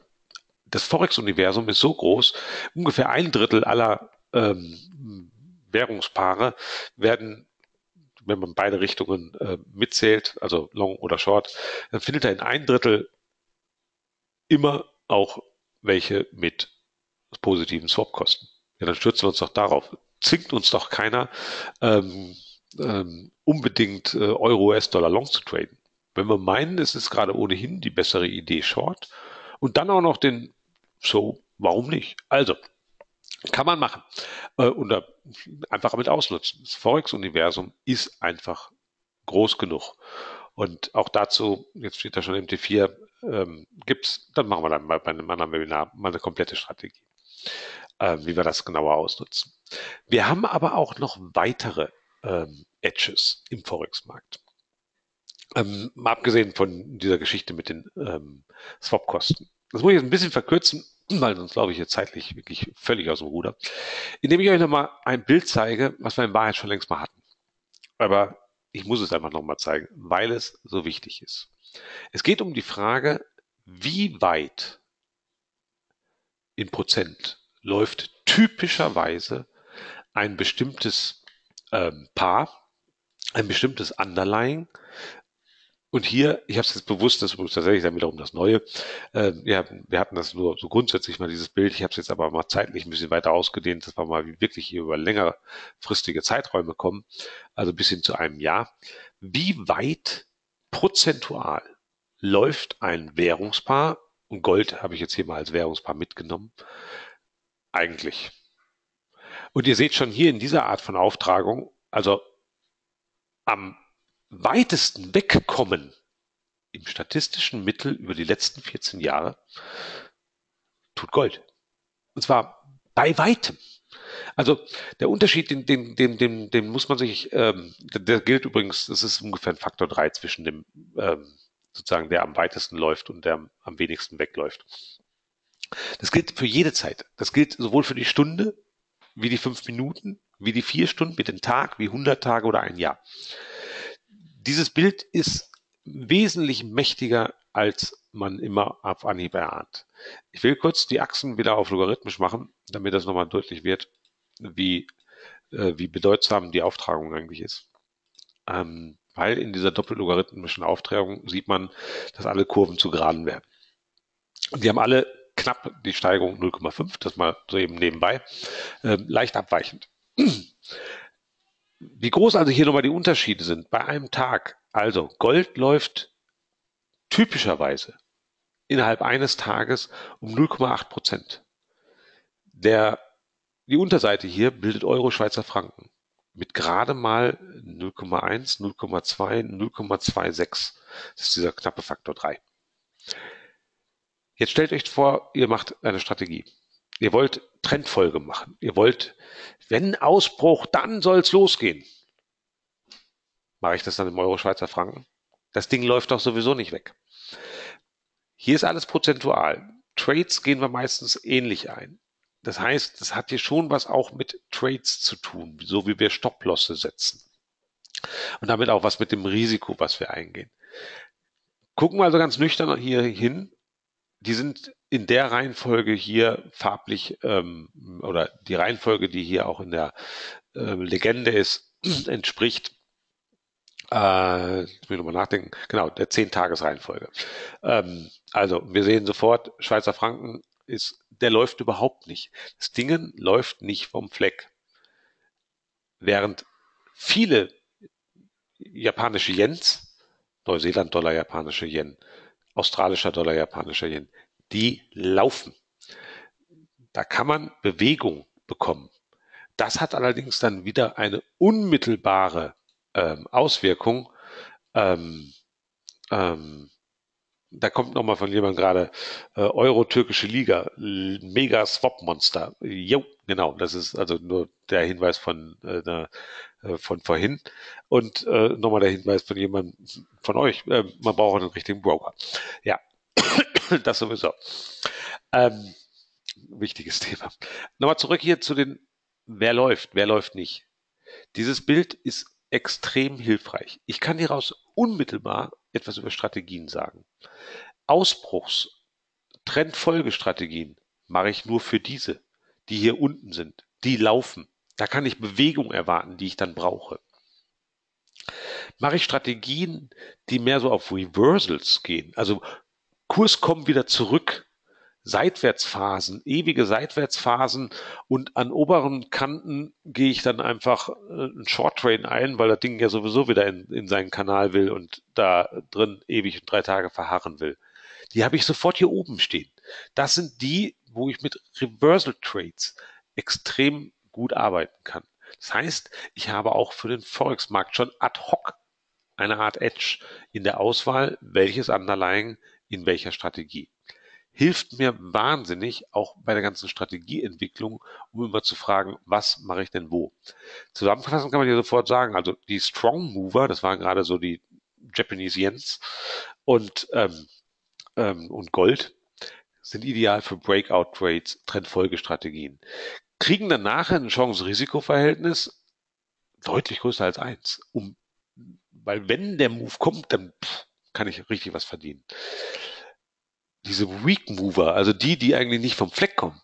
das Forex-Universum ist so groß, ungefähr ein Drittel aller ähm, Währungspaare werden wenn man beide Richtungen äh, mitzählt, also Long oder Short, dann findet er in ein Drittel immer auch welche mit positiven Swap-Kosten. Ja, dann stürzen wir uns doch darauf. Zwingt uns doch keiner, ähm, ähm, unbedingt äh, Euro, US-Dollar Long zu traden. Wenn wir meinen, es ist gerade ohnehin die bessere Idee Short und dann auch noch den, so, warum nicht? Also, kann man machen. Äh, und einfach damit ausnutzen. Das Forex-Universum ist einfach groß genug. Und auch dazu, jetzt steht da schon MT4, ähm, gibt's, dann machen wir dann mal bei einem anderen Webinar mal eine komplette Strategie, äh, wie wir das genauer ausnutzen. Wir haben aber auch noch weitere ähm, Edges im Forex-Markt. Ähm, mal abgesehen von dieser Geschichte mit den ähm, Swap-Kosten. Das muss ich jetzt ein bisschen verkürzen, weil sonst glaube ich jetzt zeitlich wirklich völlig aus dem Ruder, indem ich euch nochmal ein Bild zeige, was wir in Wahrheit schon längst mal hatten. Aber ich muss es einfach nochmal zeigen, weil es so wichtig ist. Es geht um die Frage, wie weit in Prozent läuft typischerweise ein bestimmtes ähm, Paar, ein bestimmtes Underlying und hier, ich habe es jetzt bewusst, das ist tatsächlich dann wiederum das Neue. Äh, ja, wir hatten das nur so grundsätzlich mal dieses Bild. Ich habe es jetzt aber mal zeitlich ein bisschen weiter ausgedehnt, dass wir mal wirklich hier über längerfristige Zeiträume kommen, also bis hin zu einem Jahr. Wie weit prozentual läuft ein Währungspaar, und Gold habe ich jetzt hier mal als Währungspaar mitgenommen, eigentlich? Und ihr seht schon hier in dieser Art von Auftragung, also am weitesten wegkommen im statistischen Mittel über die letzten 14 Jahre tut Gold. Und zwar bei weitem. Also der Unterschied, den, den, den, den, den muss man sich, ähm, der gilt übrigens, das ist ungefähr ein Faktor 3 zwischen dem, ähm, sozusagen, der am weitesten läuft und der am wenigsten wegläuft. Das gilt für jede Zeit. Das gilt sowohl für die Stunde, wie die fünf Minuten, wie die vier Stunden, wie den Tag, wie 100 Tage oder ein Jahr dieses Bild ist wesentlich mächtiger, als man immer auf Anhieb erahnt. Ich will kurz die Achsen wieder auf logarithmisch machen, damit das nochmal deutlich wird, wie, äh, wie bedeutsam die Auftragung eigentlich ist. Ähm, weil in dieser doppellogarithmischen Auftragung sieht man, dass alle Kurven zu geraden werden. Und die haben alle knapp die Steigerung 0,5, das mal so eben nebenbei, äh, leicht abweichend. Wie groß also hier nochmal die Unterschiede sind bei einem Tag. Also Gold läuft typischerweise innerhalb eines Tages um 0,8 Prozent. Der, die Unterseite hier bildet Euro Schweizer Franken mit gerade mal 0,1, 0,2, 0,26. Das ist dieser knappe Faktor 3. Jetzt stellt euch vor, ihr macht eine Strategie. Ihr wollt Trendfolge machen. Ihr wollt, wenn Ausbruch, dann soll's losgehen. Mache ich das dann im Euro Schweizer Franken? Das Ding läuft doch sowieso nicht weg. Hier ist alles prozentual. Trades gehen wir meistens ähnlich ein. Das heißt, das hat hier schon was auch mit Trades zu tun, so wie wir Stopplosse setzen. Und damit auch was mit dem Risiko, was wir eingehen. Gucken wir also ganz nüchtern hier hin die sind in der Reihenfolge hier farblich ähm, oder die Reihenfolge, die hier auch in der äh, Legende ist, entspricht äh, ich will nochmal nachdenken, genau, der 10-Tages-Reihenfolge. Ähm, also wir sehen sofort, Schweizer Franken ist, der läuft überhaupt nicht. Das Dingen läuft nicht vom Fleck. Während viele japanische Yens, Neuseeland-Dollar, japanische Yen, australischer Dollar, japanischer Yen, die laufen. Da kann man Bewegung bekommen. Das hat allerdings dann wieder eine unmittelbare ähm, Auswirkung. Ähm, ähm, da kommt nochmal von jemandem gerade äh, Euro-Türkische Liga, mega Swap-Monster. Jo, genau, das ist also nur der Hinweis von, äh, äh, von vorhin. Und äh, nochmal der Hinweis von jemandem von euch, äh, man braucht einen richtigen Broker. Ja, das sowieso. Ähm, wichtiges Thema. Nochmal zurück hier zu den, wer läuft, wer läuft nicht. Dieses Bild ist extrem hilfreich. Ich kann hieraus unmittelbar etwas über Strategien sagen. Ausbruchs, Trendfolgestrategien mache ich nur für diese, die hier unten sind. Die laufen. Da kann ich Bewegung erwarten, die ich dann brauche. Mache ich Strategien, die mehr so auf Reversals gehen, also Kurs kommt wieder zurück, Seitwärtsphasen, ewige Seitwärtsphasen und an oberen Kanten gehe ich dann einfach äh, einen Short Train ein, weil das Ding ja sowieso wieder in, in seinen Kanal will und da drin ewig drei Tage verharren will. Die habe ich sofort hier oben stehen. Das sind die, wo ich mit Reversal Trades extrem gut arbeiten kann. Das heißt, ich habe auch für den Forex-Markt schon ad hoc eine Art Edge in der Auswahl, welches Underlying in welcher Strategie hilft mir wahnsinnig auch bei der ganzen Strategieentwicklung, um immer zu fragen, was mache ich denn wo. Zusammenfassend kann man hier sofort sagen, also die Strong Mover, das waren gerade so die Japanese Yens und, ähm, ähm, und Gold, sind ideal für Breakout-Trades, Trendfolgestrategien. Kriegen dann nachher ein Chance-Risiko-Verhältnis deutlich größer als eins. Um, weil wenn der Move kommt, dann pff, kann ich richtig was verdienen. Diese Weak Mover, also die, die eigentlich nicht vom Fleck kommen,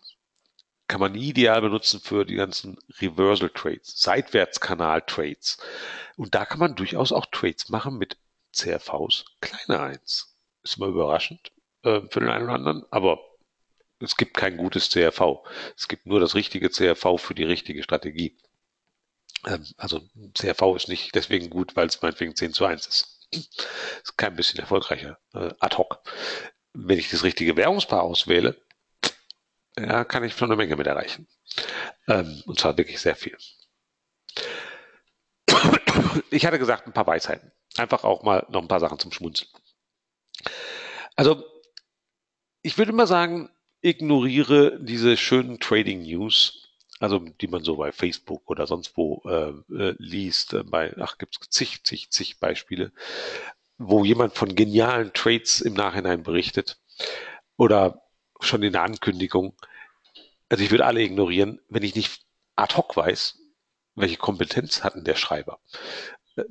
kann man ideal benutzen für die ganzen Reversal Trades, Seitwärtskanal Trades. Und da kann man durchaus auch Trades machen mit CRVs kleiner eins. Ist immer überraschend äh, für den einen oder anderen, aber es gibt kein gutes CRV. Es gibt nur das richtige CRV für die richtige Strategie. Ähm, also CRV ist nicht deswegen gut, weil es meinetwegen 10 zu 1 ist. Ist kein bisschen erfolgreicher äh, ad hoc. Wenn ich das richtige Währungspaar auswähle, ja, kann ich schon eine Menge mit erreichen. Ähm, und zwar wirklich sehr viel. Ich hatte gesagt, ein paar Weisheiten. Einfach auch mal noch ein paar Sachen zum Schmunzeln. Also, ich würde mal sagen, ignoriere diese schönen Trading News, also die man so bei Facebook oder sonst wo äh, äh, liest. Äh, bei, ach, gibt es zig, zig, zig Beispiele, wo jemand von genialen Trades im Nachhinein berichtet oder schon in der Ankündigung. Also ich würde alle ignorieren, wenn ich nicht ad hoc weiß, welche Kompetenz hat denn der Schreiber. Äh,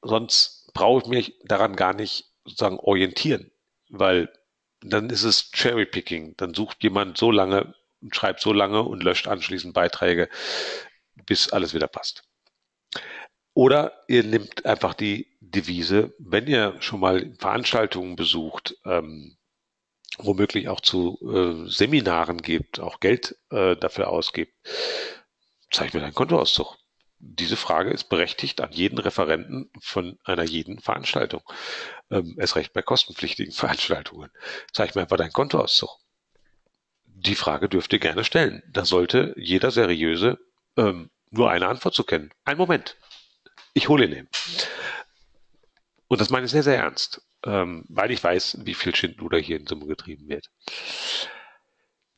sonst brauche ich mich daran gar nicht sozusagen orientieren, weil dann ist es Cherrypicking. Dann sucht jemand so lange und schreibt so lange und löscht anschließend Beiträge, bis alles wieder passt. Oder ihr nehmt einfach die Devise, wenn ihr schon mal Veranstaltungen besucht, ähm, womöglich auch zu äh, Seminaren gebt, auch Geld äh, dafür ausgibt, mir deinen Kontoauszug. Diese Frage ist berechtigt an jeden Referenten von einer jeden Veranstaltung. Ähm, erst recht bei kostenpflichtigen Veranstaltungen. Zeig mir einfach deinen Kontoauszug. Die Frage dürft ihr gerne stellen. Da sollte jeder seriöse ähm, nur eine Antwort zu kennen. Ein Moment. Ich hole ihn eben. Und das meine ich sehr, sehr ernst ähm, weil ich weiß, wie viel Schindluder hier in Summe getrieben wird.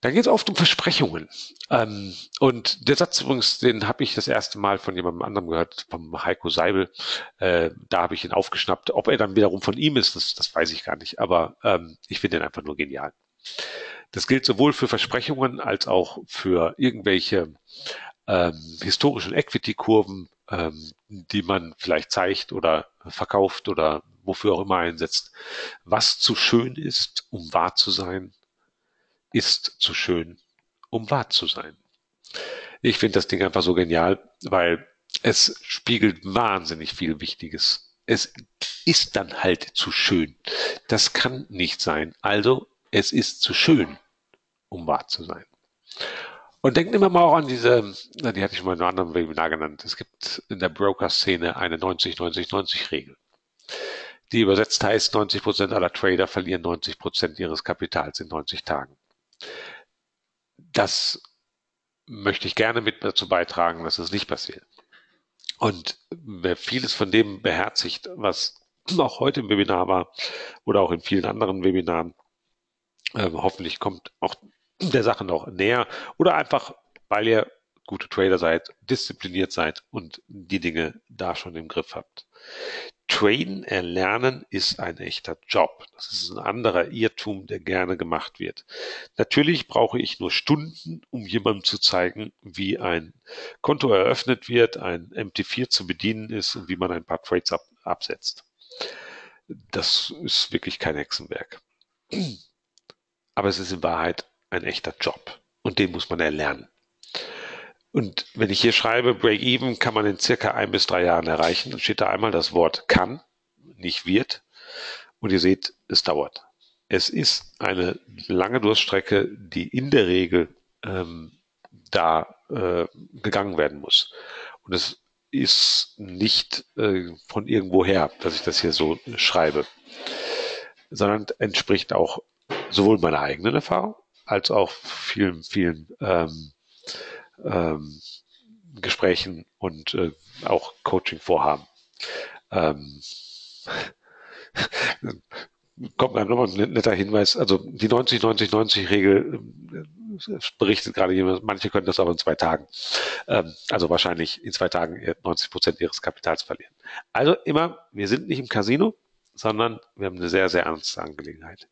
Dann geht es oft um Versprechungen. Ähm, und der Satz übrigens, den habe ich das erste Mal von jemandem anderem gehört, vom Heiko Seibel. Äh, da habe ich ihn aufgeschnappt. Ob er dann wiederum von ihm ist, das, das weiß ich gar nicht. Aber ähm, ich finde ihn einfach nur genial. Das gilt sowohl für Versprechungen als auch für irgendwelche ähm, historischen Equity-Kurven, ähm, die man vielleicht zeigt oder verkauft oder wofür auch immer einsetzt. Was zu schön ist, um wahr zu sein, ist zu schön, um wahr zu sein. Ich finde das Ding einfach so genial, weil es spiegelt wahnsinnig viel Wichtiges. Es ist dann halt zu schön. Das kann nicht sein. Also, es ist zu schön, um wahr zu sein. Und denken immer mal auch an diese, die hatte ich mal in einem anderen Webinar genannt. Es gibt in der Broker-Szene eine 90-90-90-Regel die übersetzt heißt, 90 Prozent aller Trader verlieren 90 Prozent ihres Kapitals in 90 Tagen. Das möchte ich gerne mit dazu beitragen, dass es nicht passiert. Und wer vieles von dem beherzigt, was auch heute im Webinar war oder auch in vielen anderen Webinaren, äh, hoffentlich kommt auch der Sache noch näher oder einfach, weil ihr gute Trader seid, diszipliniert seid und die Dinge da schon im Griff habt. Traden, erlernen ist ein echter Job. Das ist ein anderer Irrtum, der gerne gemacht wird. Natürlich brauche ich nur Stunden, um jemandem zu zeigen, wie ein Konto eröffnet wird, ein MT4 zu bedienen ist und wie man ein paar Trades ab, absetzt. Das ist wirklich kein Hexenwerk. Aber es ist in Wahrheit ein echter Job und den muss man erlernen. Und wenn ich hier schreibe, Break-Even kann man in circa ein bis drei Jahren erreichen, dann steht da einmal das Wort kann, nicht wird. Und ihr seht, es dauert. Es ist eine lange Durststrecke, die in der Regel ähm, da äh, gegangen werden muss. Und es ist nicht äh, von irgendwoher, dass ich das hier so schreibe, sondern entspricht auch sowohl meiner eigenen Erfahrung als auch vielen, vielen ähm, ähm, Gesprächen und äh, auch Coaching-Vorhaben. Ähm, kommt mir nochmal ein netter Hinweis. Also die 90-90-90-Regel äh, berichtet gerade jemand, manche können das aber in zwei Tagen. Ähm, also wahrscheinlich in zwei Tagen 90 Prozent ihres Kapitals verlieren. Also immer, wir sind nicht im Casino, sondern wir haben eine sehr, sehr ernste Angelegenheit.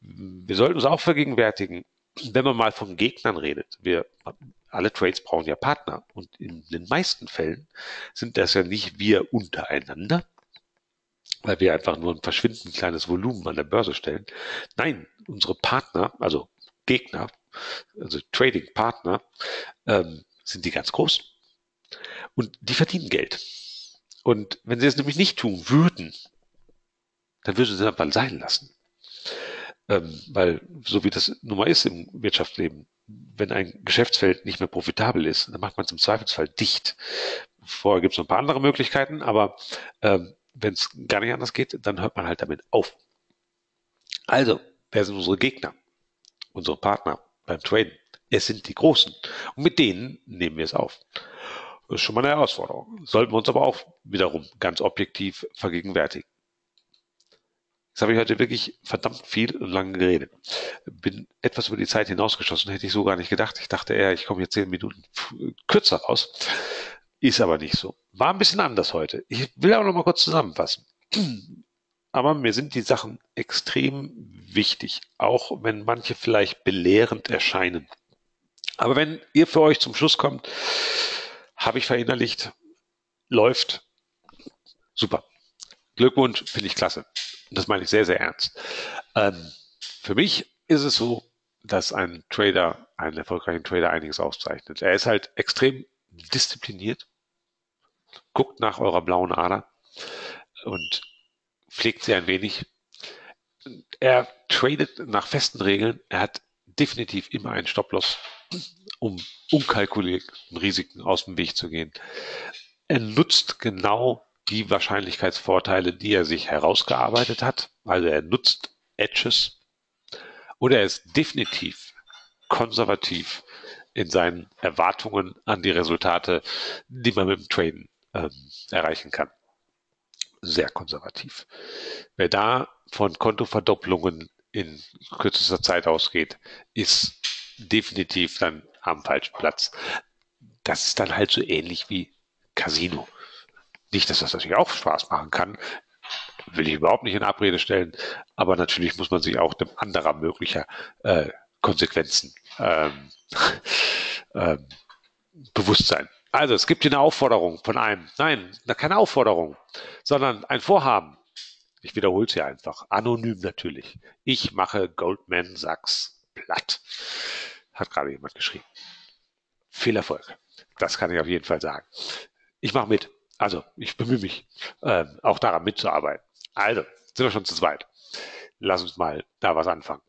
Wir sollten uns auch vergegenwärtigen, wenn man mal von Gegnern redet, wir alle Trades brauchen ja Partner und in den meisten Fällen sind das ja nicht wir untereinander, weil wir einfach nur ein verschwindend kleines Volumen an der Börse stellen. Nein, unsere Partner, also Gegner, also Trading-Partner, ähm, sind die ganz groß. Und die verdienen Geld. Und wenn sie es nämlich nicht tun würden, dann würden sie es einfach sein lassen. Ähm, weil, so wie das nun mal ist im Wirtschaftsleben, wenn ein Geschäftsfeld nicht mehr profitabel ist, dann macht man es im Zweifelsfall dicht. Vorher gibt es noch ein paar andere Möglichkeiten, aber ähm, wenn es gar nicht anders geht, dann hört man halt damit auf. Also, wer sind unsere Gegner? Unsere Partner beim Traden? Es sind die Großen. Und mit denen nehmen wir es auf. Das ist schon mal eine Herausforderung. Sollten wir uns aber auch wiederum ganz objektiv vergegenwärtigen. Jetzt habe ich heute wirklich verdammt viel und lange geredet. Bin etwas über die Zeit hinausgeschossen, hätte ich so gar nicht gedacht. Ich dachte eher, ich komme hier zehn Minuten kürzer raus. Ist aber nicht so. War ein bisschen anders heute. Ich will auch noch mal kurz zusammenfassen. Aber mir sind die Sachen extrem wichtig, auch wenn manche vielleicht belehrend erscheinen. Aber wenn ihr für euch zum Schluss kommt, habe ich verinnerlicht, läuft, super. Glückwunsch, finde ich klasse. Das meine ich sehr, sehr ernst. Ähm, für mich ist es so, dass ein Trader, einen erfolgreichen Trader einiges auszeichnet. Er ist halt extrem diszipliniert, guckt nach eurer blauen Ader und pflegt sie ein wenig. Er tradet nach festen Regeln. Er hat definitiv immer einen Stop-Loss, um unkalkulierten Risiken aus dem Weg zu gehen. Er nutzt genau die Wahrscheinlichkeitsvorteile, die er sich herausgearbeitet hat. Also er nutzt Edges oder er ist definitiv konservativ in seinen Erwartungen an die Resultate, die man mit dem Traden ähm, erreichen kann. Sehr konservativ. Wer da von Kontoverdopplungen in kürzester Zeit ausgeht, ist definitiv dann am falschen Platz. Das ist dann halt so ähnlich wie Casino. Nicht, dass das natürlich auch Spaß machen kann, will ich überhaupt nicht in Abrede stellen, aber natürlich muss man sich auch dem anderer möglicher äh, Konsequenzen ähm, ähm, bewusst sein. Also es gibt hier eine Aufforderung von einem. Nein, keine Aufforderung, sondern ein Vorhaben. Ich wiederhole es hier einfach. Anonym natürlich. Ich mache Goldman Sachs platt. Hat gerade jemand geschrieben. Viel Erfolg. Das kann ich auf jeden Fall sagen. Ich mache mit. Also, ich bemühe mich, äh, auch daran mitzuarbeiten. Also, sind wir schon zu zweit. Lass uns mal da was anfangen.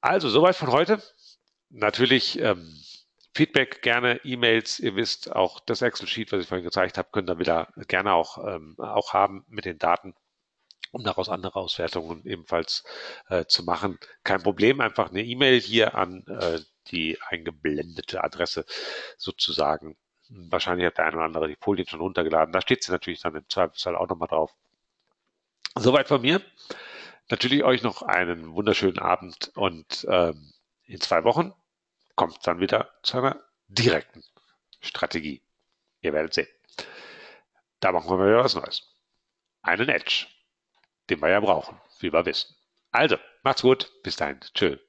Also, soweit von heute. Natürlich ähm, Feedback gerne, E-Mails. Ihr wisst, auch das Excel-Sheet, was ich vorhin gezeigt habe, könnt ihr wieder gerne auch, ähm, auch haben mit den Daten, um daraus andere Auswertungen ebenfalls äh, zu machen. Kein Problem, einfach eine E-Mail hier an äh, die eingeblendete Adresse sozusagen Wahrscheinlich hat der eine oder andere die Folien schon runtergeladen. Da steht sie natürlich dann im Zweifelsfall auch nochmal drauf. Soweit von mir. Natürlich euch noch einen wunderschönen Abend und ähm, in zwei Wochen kommt dann wieder zu einer direkten Strategie. Ihr werdet sehen. Da machen wir wieder was Neues. Einen Edge, den wir ja brauchen, wie wir wissen. Also, macht's gut. Bis dahin. Tschüss.